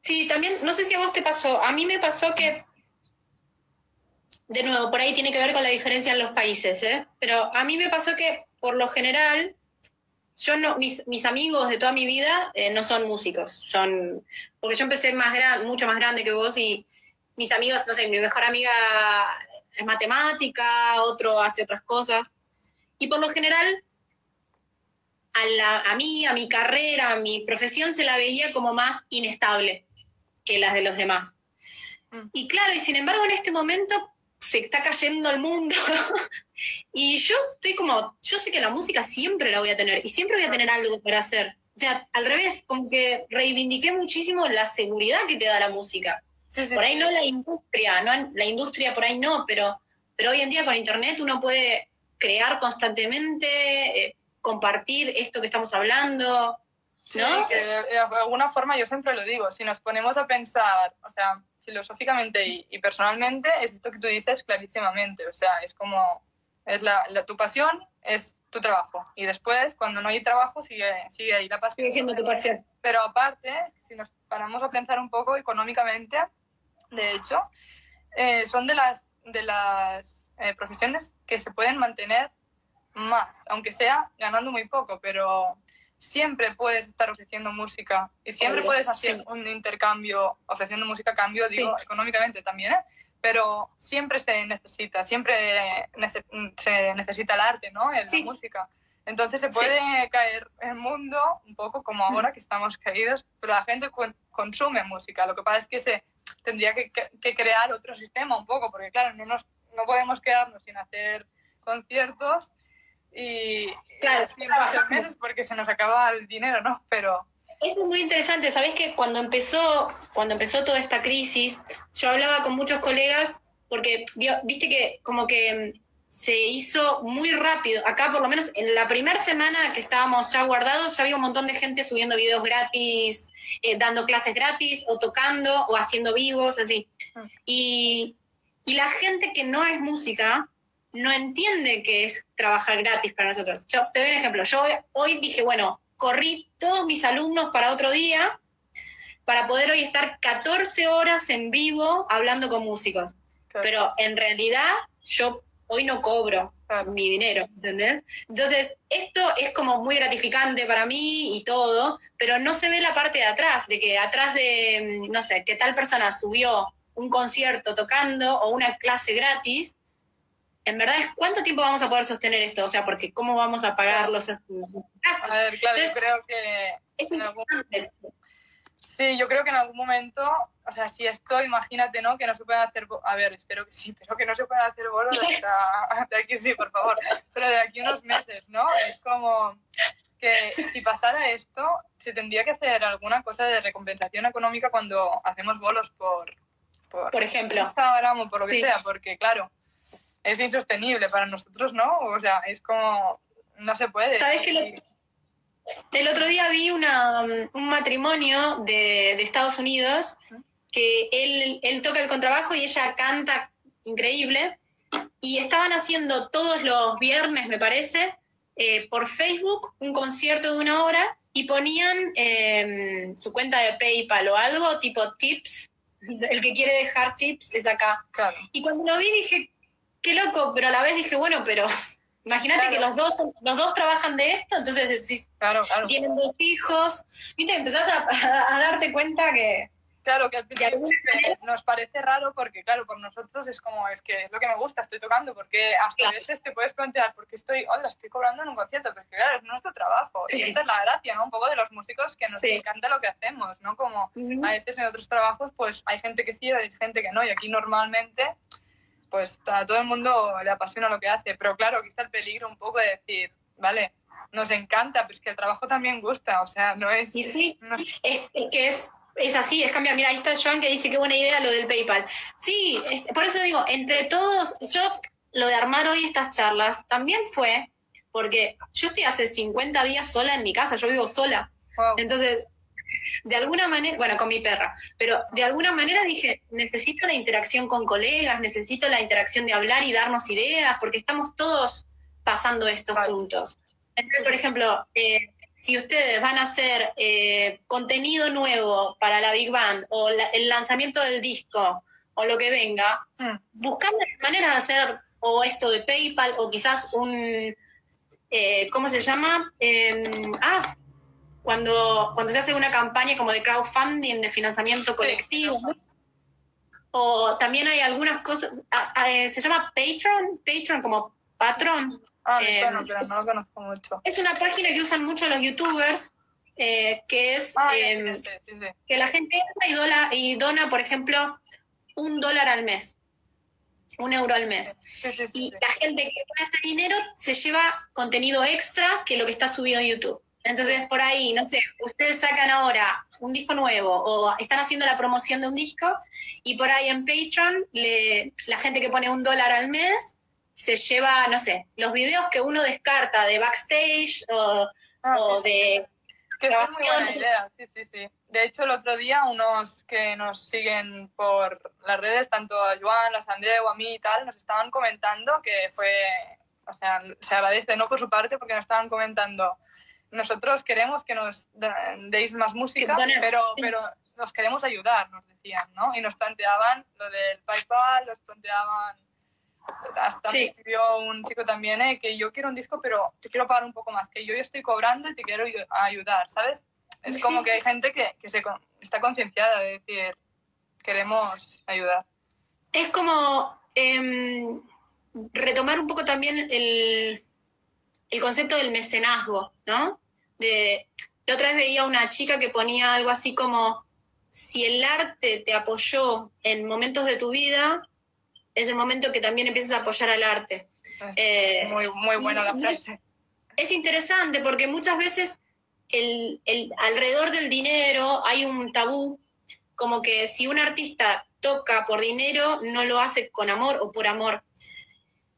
Speaker 2: Sí, también, no sé si a vos te pasó, a mí me pasó que, de nuevo, por ahí tiene que ver con la diferencia en los países, ¿eh? Pero a mí me pasó que, por lo general, yo no, mis, mis amigos de toda mi vida eh, no son músicos, son, porque yo empecé más gran, mucho más grande que vos y mis amigos, no sé, mi mejor amiga es matemática, otro hace otras cosas. Y por lo general, a, la, a mí, a mi carrera, a mi profesión se la veía como más inestable que las de los demás. Mm. Y claro, y sin embargo en este momento se está cayendo el mundo y yo estoy como, yo sé que la música siempre la voy a tener y siempre voy a tener algo para hacer. O sea, al revés, como que reivindiqué muchísimo la seguridad que te da la música. por ahí no la industria, no la industria por ahí no, pero, pero hoy en día con internet uno puede crear constantemente, eh, compartir esto que estamos hablando, ¿no?
Speaker 3: que de alguna forma yo siempre lo digo, si nos ponemos a pensar, o sea, filosóficamente y, personalmente, es esto que tú dices clarísimamente, o sea, es como, es la, tu pasión es tu trabajo y después cuando no hay trabajo sigue, sigue ahí la pasión.
Speaker 2: Sigue siendo tu pasión.
Speaker 3: Pero aparte, si nos paramos a pensar un poco económicamente, de hecho, eh, son de las, de las eh, profesiones que se pueden mantener más, aunque sea ganando muy poco, pero siempre puedes estar ofreciendo música y siempre puedes hacer un intercambio ofreciendo música a cambio, digo, económicamente también, ¿eh? pero siempre se necesita, siempre se necesita el arte, ¿no? En la música. Entonces se puede caer el mundo un poco como ahora que estamos caídos, pero la gente consume música. Lo que pasa es que se tendría que, que, crear otro sistema un poco, porque claro, no, nos, no podemos quedarnos sin hacer conciertos y
Speaker 2: claro,
Speaker 3: muchos meses porque se nos acaba el dinero, ¿no? Pero
Speaker 2: eso es muy interesante, sabes que cuando empezó, cuando empezó toda esta crisis, yo hablaba con muchos colegas porque viste que como que se hizo muy rápido. Acá por lo menos en la primera semana que estábamos ya guardados, ya había un montón de gente subiendo videos gratis, eh, dando clases gratis, o tocando, o haciendo vivos, así. Ah. Y, y la gente que no es música, no entiende que es trabajar gratis para nosotros. Yo te doy un ejemplo. Yo hoy dije, bueno, corrí todos mis alumnos para otro día para poder hoy estar 14 horas en vivo hablando con músicos. Pero en realidad yo hoy no cobro mi dinero, ¿entendés? Entonces, esto es como muy gratificante para mí y todo, pero no se ve la parte de atrás, de que atrás de, no sé, que tal persona subió un concierto tocando o una clase gratis, en verdad es cuánto tiempo vamos a poder sostener esto, o sea, porque cómo vamos a pagar los
Speaker 3: A ver, claro, yo creo que...
Speaker 2: Es
Speaker 3: Sí, yo creo que en algún momento, o sea, si esto, imagínate, ¿no? Que no se pueden hacer, a ver, espero que sí, pero que no se puedan hacer bolos hasta, de aquí sí, por favor, pero de aquí unos meses, ¿no? Es como que si pasara esto, se tendría que hacer alguna cosa de recompensación económica cuando hacemos bolos por...
Speaker 2: Por, por ejemplo.
Speaker 3: Instagram o por lo que sea, porque claro, es insostenible para nosotros, ¿no? O sea, es como, no se puede.
Speaker 2: ¿Sabes qué? El otro día vi una, un matrimonio de, de, Estados Unidos que él, él toca el contrabajo y ella canta increíble, y estaban haciendo todos los viernes, me parece, eh, por Facebook un concierto de una hora y ponían eh, su cuenta de PayPal o algo tipo tips. El que quiere dejar tips es acá.
Speaker 3: Claro.
Speaker 2: Y cuando lo vi dije, qué loco, pero a la vez dije, bueno, pero imagínate
Speaker 3: Claro.
Speaker 2: que los dos, los dos trabajan de esto, entonces decís,
Speaker 3: Claro, claro.
Speaker 2: tienen dos hijos, viste, empezás a, a darte cuenta que...
Speaker 3: Claro, que al principio nos parece raro porque, claro, por nosotros es como, es que es lo que me gusta, estoy tocando, porque hasta
Speaker 2: Claro.
Speaker 3: a veces te puedes plantear, porque estoy, hola, estoy cobrando en un concierto, pero es que claro, es nuestro trabajo.
Speaker 2: Sí.
Speaker 3: Y esta es la gracia, ¿no? Un poco de los músicos que nos
Speaker 2: Sí.
Speaker 3: encanta lo que hacemos, ¿no? Como a veces en otros trabajos, pues hay gente que sí, hay gente que no, y aquí normalmente, pues a todo el mundo le apasiona lo que hace, pero claro, aquí está el peligro un poco de decir, vale, nos encanta, pero es que el trabajo también gusta, o sea, no es...
Speaker 2: Y sí,
Speaker 3: no-
Speaker 2: es, es que es, es así, es cambiar. Mira, ahí está Joan que dice qué buena idea lo del PayPal. Sí, es- por eso digo, entre todos, yo lo de armar hoy estas charlas también fue porque yo estoy hace 50 días sola en mi casa, yo vivo sola.
Speaker 3: wow.
Speaker 2: Entonces, de alguna manera, bueno, con mi perra, pero de alguna manera dije, necesito la interacción con colegas, necesito la interacción de hablar y darnos ideas, porque estamos todos pasando esto juntos. Entonces, por ejemplo, eh, si ustedes van a hacer eh, contenido nuevo para la Big Band o la- el lanzamiento del disco o lo que venga,
Speaker 3: Mm.
Speaker 2: buscar maneras de hacer o esto de PayPal o quizás un, eh, ¿cómo se llama? Em, ah, cuando, cuando se hace una campaña como de crowdfunding, de financiamiento colectivo.
Speaker 3: Sí,
Speaker 2: O también hay algunas cosas, ah, ah, eh, se llama Patreon, Patreon como patrón.
Speaker 3: Ah,
Speaker 2: Eh,
Speaker 3: pero no lo conozco mucho.
Speaker 2: Es una página que usan mucho los youtubers, eh, que es
Speaker 3: Ah,
Speaker 2: em,
Speaker 3: sí, sí, sí.
Speaker 2: que la gente entra y, dola- y dona, por ejemplo, un dólar al mes, un euro al mes. Y la gente que pone ese dinero se lleva contenido extra que lo que está subido en YouTube. Entonces, por ahí, no sé, ustedes sacan ahora un disco nuevo o están haciendo la promoción de un disco y por ahí en Patreon le- la gente que pone un dólar al mes se lleva, no sé, los videos que uno descarta de backstage o,
Speaker 3: Ah,
Speaker 2: o
Speaker 3: sí,
Speaker 2: de...
Speaker 3: Que es muy buena idea, sí, sí, sí. De hecho, el otro día, unos que nos siguen por las redes, tanto a Joan, a Sandreu, a mí y tal, nos estaban comentando que fue, o sea, se agradece, ¿no? Por su parte, porque nos estaban comentando, nosotros queremos que nos deis más música, pero,
Speaker 2: sí.
Speaker 3: pero nos queremos ayudar, nos decían, ¿no? Y nos planteaban lo del PayPal, nos planteaban hasta
Speaker 2: Sí.
Speaker 3: me escribió un chico también, eh, que yo quiero un disco, pero te quiero pagar un poco más, que yo ya estoy cobrando y te quiero ayu- ayudar, ¿sabes? Es
Speaker 2: Sí.
Speaker 3: como que hay gente que, que se está concienciada de decir, queremos ayudar.
Speaker 2: Es como em, retomar un poco también el, el concepto del mecenazgo, ¿no? De, la otra vez veía una chica que ponía algo así como, si el arte te apoyó en momentos de tu vida, es el momento que también empiezas a apoyar al arte. Eh,
Speaker 3: muy, muy buena la frase.
Speaker 2: es interesante porque muchas veces el, el- alrededor del dinero hay un tabú, como que si un artista toca por dinero, no lo hace con amor o por amor.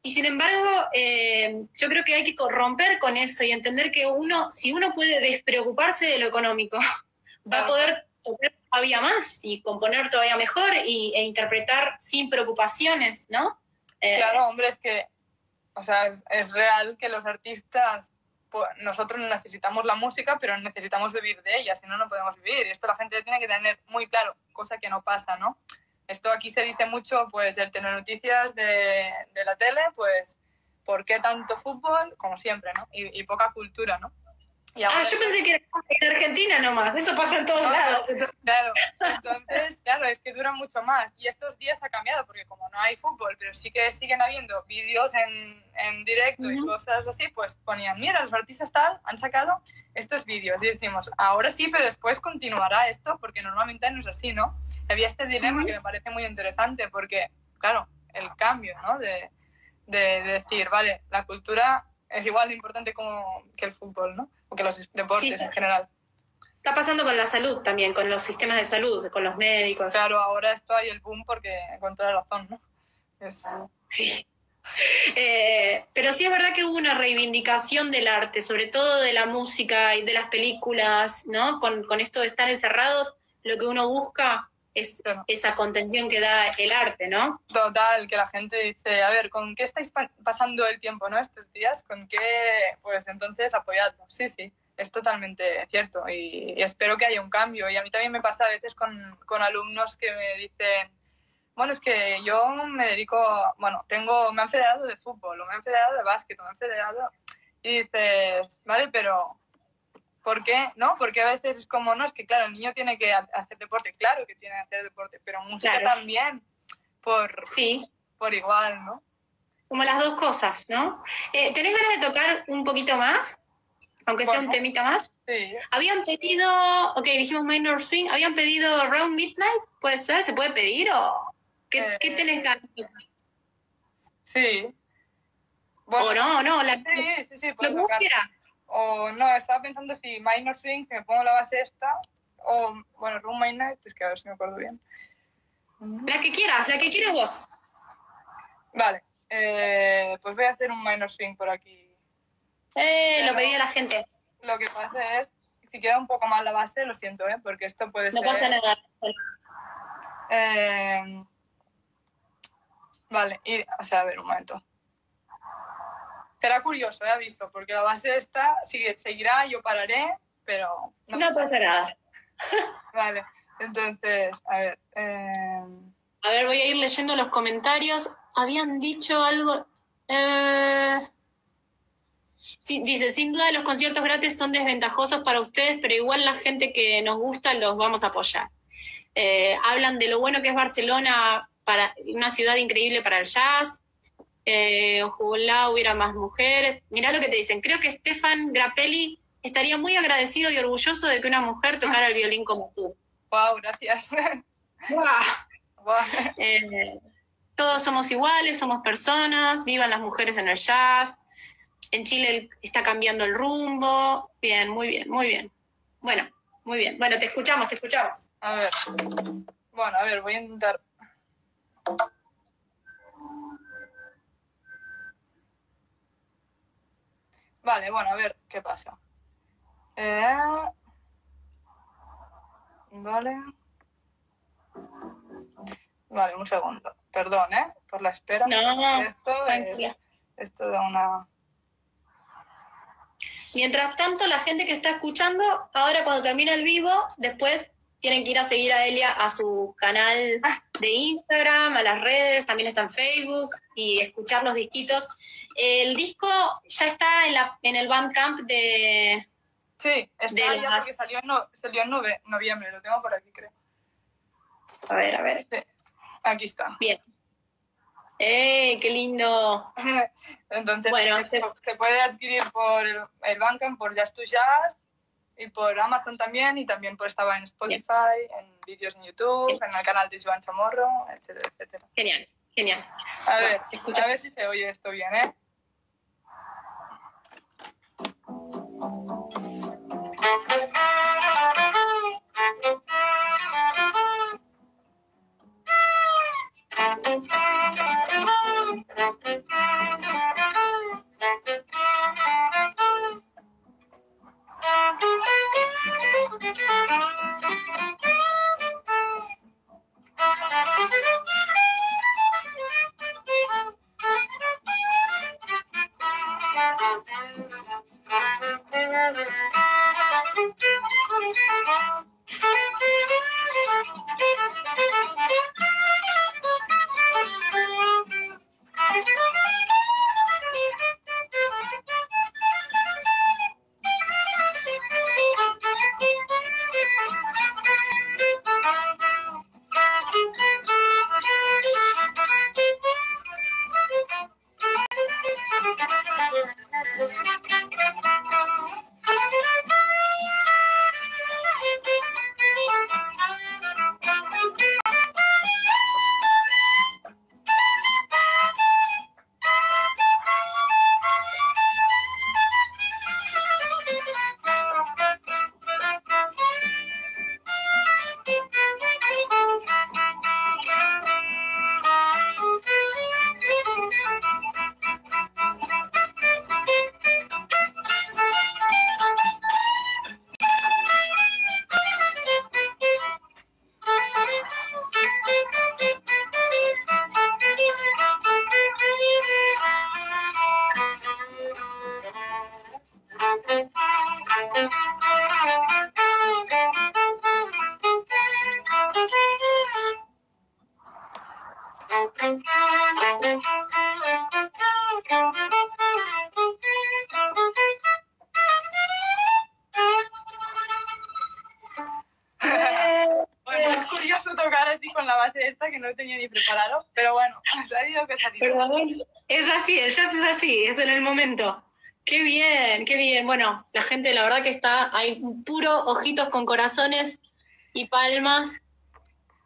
Speaker 2: Y sin embargo, eh, yo creo que hay que romper con eso y entender que uno, si uno puede despreocuparse de lo económico, va a poder tocar todavía más y componer todavía mejor y, e interpretar sin preocupaciones, ¿no? Eh,
Speaker 3: Claro, hombre, es que, o sea, es, es real que los artistas, pues, nosotros necesitamos la música, pero necesitamos vivir de ella, si no, no podemos vivir. Esto la gente tiene que tener muy claro, cosa que no pasa, ¿no? Esto aquí se dice mucho, pues, del telenoticias de, de la tele, pues, ¿por qué tanto fútbol? Como siempre, ¿no? Y, y poca cultura, ¿no?
Speaker 2: Ah, yo pensé que era en Argentina nomás, eso pasa en todos
Speaker 3: No,
Speaker 2: lados.
Speaker 3: Claro, entonces, claro, es que dura mucho más. Y estos días ha cambiado, porque como no hay fútbol, pero sí que siguen habiendo vídeos en, en directo y cosas así, pues ponían, mira, los artistas tal han sacado estos vídeos. Y decimos, ahora sí, pero después continuará esto, porque normalmente no es así, ¿no? Había este dilema que me parece muy interesante, porque, claro, el cambio, ¿no? De, de, de decir, vale, la cultura es igual de importante como que el fútbol, ¿no? O que los deportes
Speaker 2: Sí.
Speaker 3: en general.
Speaker 2: Está pasando con la salud también, con los sistemas de salud, con los médicos.
Speaker 3: Claro, ahora esto hay el boom porque con toda razón, ¿no? Es-
Speaker 2: Sí. Eh, pero sí es verdad que hubo una reivindicación del arte, sobre todo de la música y de las películas, ¿no? Con, con esto de estar encerrados, lo que uno busca es esa contención que da el arte, ¿no?
Speaker 3: Total, que la gente dice, a ver, ¿con qué estáis pa- pasando el tiempo, no? Estos días, ¿con qué? Pues entonces apoyadnos. Sí, sí, es totalmente cierto y, espero que haya un cambio. Y a mí también me pasa a veces con, con alumnos que me dicen, bueno, es que yo me dedico, bueno, tengo, me han federado de fútbol, me han federado de básquet, me han federado... Y dices, vale, pero ¿por qué? ¿No? Porque a veces es como, no, es que claro, el niño tiene que ha- hacer deporte, claro que tiene que hacer deporte, pero música
Speaker 2: Claro.
Speaker 3: también, por,
Speaker 2: Sí,
Speaker 3: por igual, ¿no?
Speaker 2: como las dos cosas, ¿no? Eh, ¿Tenés ganas de tocar un poquito más? Aunque sea un temita más.
Speaker 3: Sí,
Speaker 2: Habían pedido, ok, dijimos Minor Swing, habían pedido Round Midnight, ¿puede ser? ¿Se puede pedir o qué,
Speaker 3: Eh,
Speaker 2: qué tenés ganas? de tocar?
Speaker 3: sí.
Speaker 2: o no, no, la,
Speaker 3: Sí, sí, sí,
Speaker 2: lo que vos quieras.
Speaker 3: O no, estaba pensando si minor swing, si me pongo la base esta, o bueno, room night, es que a ver si me acuerdo bien.
Speaker 2: La que quieras, la que quieras vos.
Speaker 3: Vale, eh, pues voy a hacer un minor swing por aquí.
Speaker 2: Eh, lo pedía la gente.
Speaker 3: Lo que pasa es, si queda un poco mal la base, lo siento, ¿eh? porque esto puede
Speaker 2: No
Speaker 3: ser...
Speaker 2: pasa nada.
Speaker 3: Eh, vale, y, o sea, a ver, un momento. Será curioso, he aviso, porque la base esta sigue, seguirá, yo pararé, pero...
Speaker 2: No
Speaker 3: pasa
Speaker 2: pasa nada.
Speaker 3: Vale, entonces, a ver. eh,
Speaker 2: A ver, voy a ir leyendo los comentarios. Habían dicho algo. Eh... Sí, dice, sin duda los conciertos gratis son desventajosos para ustedes, pero igual la gente que nos gusta los vamos a apoyar. Eh, hablan de lo bueno que es Barcelona, para una ciudad increíble para el jazz. Eh, ojalá hubiera más mujeres. Mirá lo que te dicen. Creo que Stefan Grappelli estaría muy agradecido y orgulloso de que una mujer tocara el violín como tú.
Speaker 3: wow, gracias.
Speaker 2: Guau. Eh, todos somos iguales, somos personas, vivan las mujeres en el jazz. En Chile está cambiando el rumbo. Bien, muy bien, muy bien. Bueno, muy bien. Bueno, te escuchamos, te escuchamos.
Speaker 3: A ver. Bueno, a ver, voy a intentar. Vale, bueno, a ver qué pasa. Eh, Vale. Vale, un segundo. Perdón, ¿eh? Por la espera.
Speaker 2: No,
Speaker 3: esto
Speaker 2: tranquila.
Speaker 3: es, esto da una...
Speaker 2: Mientras tanto, la gente que está escuchando, ahora cuando termine el vivo, después tienen que ir a seguir a Elia a su canal de Instagram, a las redes, también está en Facebook y escuchar los disquitos. El disco ya está en, la, en el Bandcamp de...
Speaker 3: Sí, está
Speaker 2: De
Speaker 3: ya
Speaker 2: las-
Speaker 3: porque salió en, no- salió en nove- noviembre, lo tengo por aquí, creo.
Speaker 2: A ver, a ver.
Speaker 3: Aquí está.
Speaker 2: Bien. ¡Eh, qué lindo!
Speaker 3: Entonces
Speaker 2: Bueno,
Speaker 3: se,
Speaker 2: se-
Speaker 3: se puede adquirir por el, el Bandcamp, por Just to Jazz y por Amazon también y también pues estaba en Spotify, en vídeos en YouTube, en el canal de Joan Chamorro, etcétera, etcétera.
Speaker 2: Genial, genial.
Speaker 3: A
Speaker 2: Bueno,
Speaker 3: ver,
Speaker 2: te escuchamos.
Speaker 3: a ver si se oye esto bien, ¿eh? Bueno,
Speaker 2: es así, el jazz es así, es en el momento. Qué bien, qué bien. Bueno, la gente, la verdad que está, hay puro ojitos con corazones y palmas.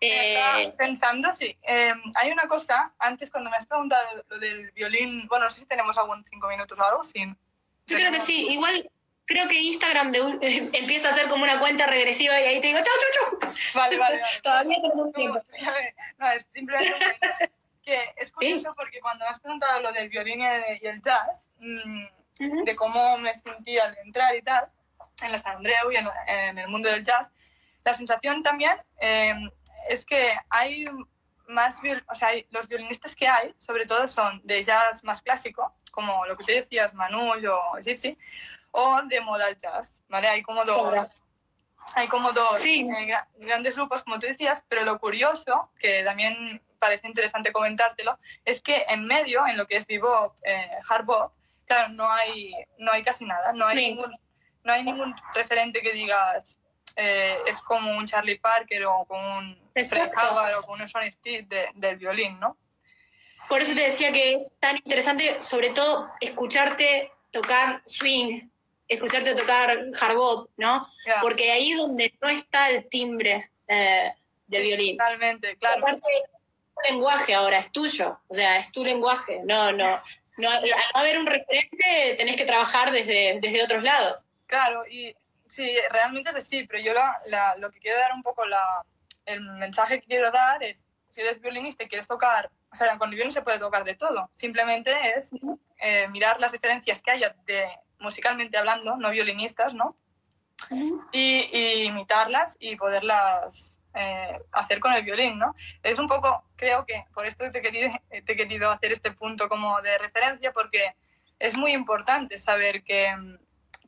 Speaker 3: Estaba
Speaker 2: Eh,
Speaker 3: pensando, sí. Eh, hay una cosa, antes cuando me has preguntado lo del violín, bueno, no sé si tenemos algún cinco minutos o algo, sí.
Speaker 2: yo creo que sí, igual creo que Instagram de un- empieza a hacer como una cuenta regresiva y ahí te digo, chau, chau, chau.
Speaker 3: Vale, vale, vale.
Speaker 2: Todavía tenemos tiempo.
Speaker 3: no, es simplemente. que es curioso porque cuando me has preguntado lo del violín y el, jazz, mm,
Speaker 2: Ujú.
Speaker 3: de cómo me sentía al entrar y tal, en la San Andreu y en, en el mundo del jazz, la sensación también eh, es que hay más, viol- o sea, los violinistas que hay, sobre todo son de jazz más clásico, como lo que te decías, Manouche o Gypsy, o de modal jazz, ¿vale? Hay como dos,
Speaker 2: Claro.
Speaker 3: hay como dos
Speaker 2: Sí.
Speaker 3: eh, gra- grandes grupos, como tú decías, pero lo curioso, que también parece interesante comentártelo, es que en medio, en lo que es bebop, eh, hard bop, claro, no hay, no hay casi nada, no hay,
Speaker 2: Sí.
Speaker 3: ningún, no hay ningún referente que digas eh, es como un Charlie Parker o como un Fred o como un Sonny Stitt de- del violín, ¿no?
Speaker 2: Por eso te decía que es tan interesante, sobre todo, escucharte tocar swing, escucharte tocar hard bop, ¿no?
Speaker 3: Claro,
Speaker 2: Porque ahí es donde no está el timbre eh, del violín.
Speaker 3: Totalmente, claro.
Speaker 2: Aparte, tu lenguaje ahora, es tuyo, o sea, es tu lenguaje. No, no, no, al no haber un referente, tenés que trabajar desde, desde otros lados.
Speaker 3: Claro, y sí, realmente es así, pero yo la- la- lo que quiero dar un poco, la, el mensaje que quiero dar es, si eres violinista y quieres tocar, o sea, con el violín se puede tocar de todo, simplemente es eh, mirar las diferencias que haya de, musicalmente hablando, no violinistas, ¿no? Y, y imitarlas y poderlas eh, hacer con el violín, ¿no? Es un poco, creo que por esto te he, querido, te he querido hacer este punto como de referencia, porque es muy importante saber que,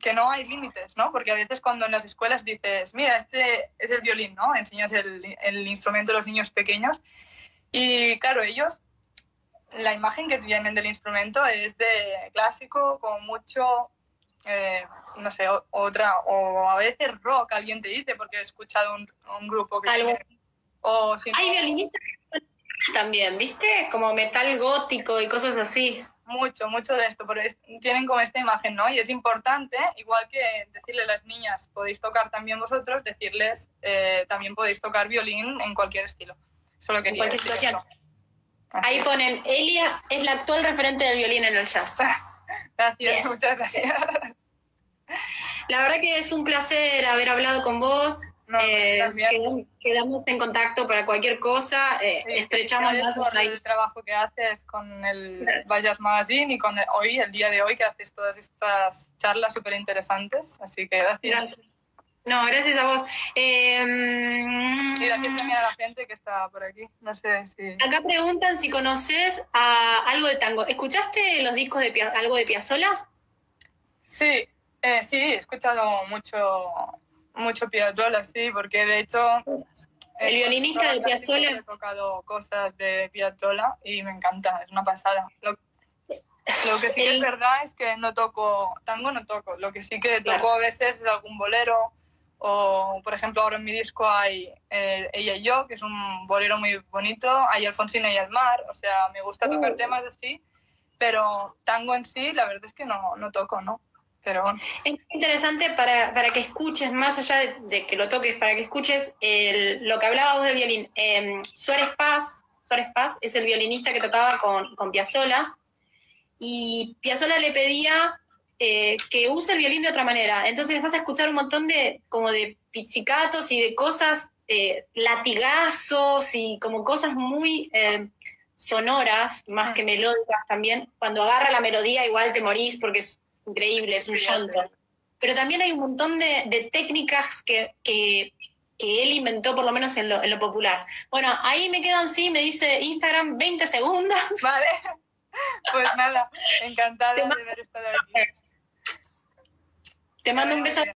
Speaker 3: que no hay límites, ¿no? Porque a veces cuando en las escuelas dices, mira, este es el violín, ¿no? Enseñas el, el instrumento a los niños pequeños y claro, ellos, la imagen que tienen del instrumento es de clásico, con mucho, eh, no sé, o- otra, o a veces rock, alguien te dice, porque he escuchado un, un grupo que...
Speaker 2: Algo.
Speaker 3: tiene- o si no,
Speaker 2: Hay violinistas que también, ¿viste? Como metal gótico y cosas así.
Speaker 3: mucho, mucho de esto, porque es- tienen como esta imagen, ¿no? Y es importante, igual que decirle a las niñas, podéis tocar también vosotros, decirles, eh, también podéis tocar violín en cualquier estilo. Solo
Speaker 2: cualquier situación.
Speaker 3: eso. Así
Speaker 2: Ahí ponen, Elia es la actual referente del violín en el jazz.
Speaker 3: Gracias,
Speaker 2: Bien.
Speaker 3: muchas gracias.
Speaker 2: La verdad que es un placer haber hablado con vos.
Speaker 3: No,
Speaker 2: Eh,
Speaker 3: también.
Speaker 2: quedam- quedamos en contacto para cualquier cosa. eh,
Speaker 3: Sí,
Speaker 2: estrechamos lazos
Speaker 3: por
Speaker 2: ahí.
Speaker 3: el trabajo que haces con el. Vallas Magazine y con el- hoy, el día de hoy, que haces todas estas charlas súper interesantes. Así que gracias.
Speaker 2: Gracias. No, gracias a vos. Eh,
Speaker 3: Y gracias también a la gente que está por aquí. No sé si...
Speaker 2: acá preguntan si conoces a algo de tango. ¿Escuchaste los discos de Pia- algo de Piazzolla?
Speaker 3: Sí, eh, sí, he escuchado mucho, mucho Piazzolla, sí, porque de hecho...
Speaker 2: El
Speaker 3: eh,
Speaker 2: violinista de
Speaker 3: siempre He tocado cosas de Piazzolla y me encanta, es una pasada. Lo, lo que sí que es verdad es que no toco, tango no toco, lo que sí que toco
Speaker 2: Claro.
Speaker 3: a veces es algún bolero o, por ejemplo, ahora en mi disco hay eh, Ella y yo, que es un bolero muy bonito, hay Alfonsina y el mar, o sea, me gusta tocar
Speaker 2: Uh.
Speaker 3: temas así, pero tango en sí, la verdad es que no, no toco, ¿no? Pero bueno.
Speaker 2: Es interesante para, para que escuches, más allá de, de que lo toques, para que escuches el- lo que hablábamos del violín. Eh, Suárez Paz, Suárez Paz es el violinista que tocaba con, con Piazzolla y Piazzolla le pedía eh, que use el violín de otra manera. Entonces vas a escuchar un montón de como de pizzicatos y de cosas, eh, latigazos y como cosas muy eh, sonoras, más
Speaker 3: Mm.
Speaker 2: que melódicas también. Cuando agarra la melodía igual te morís porque es increíble, es un llanto. Pero también hay un montón de, de técnicas que, que, que él inventó, por lo menos en lo, en lo popular. Bueno, ahí me quedan, sí, me dice Instagram, 20 segundos.
Speaker 3: Vale. Pues nada, encantada de haber estado aquí.
Speaker 2: Te mando un beso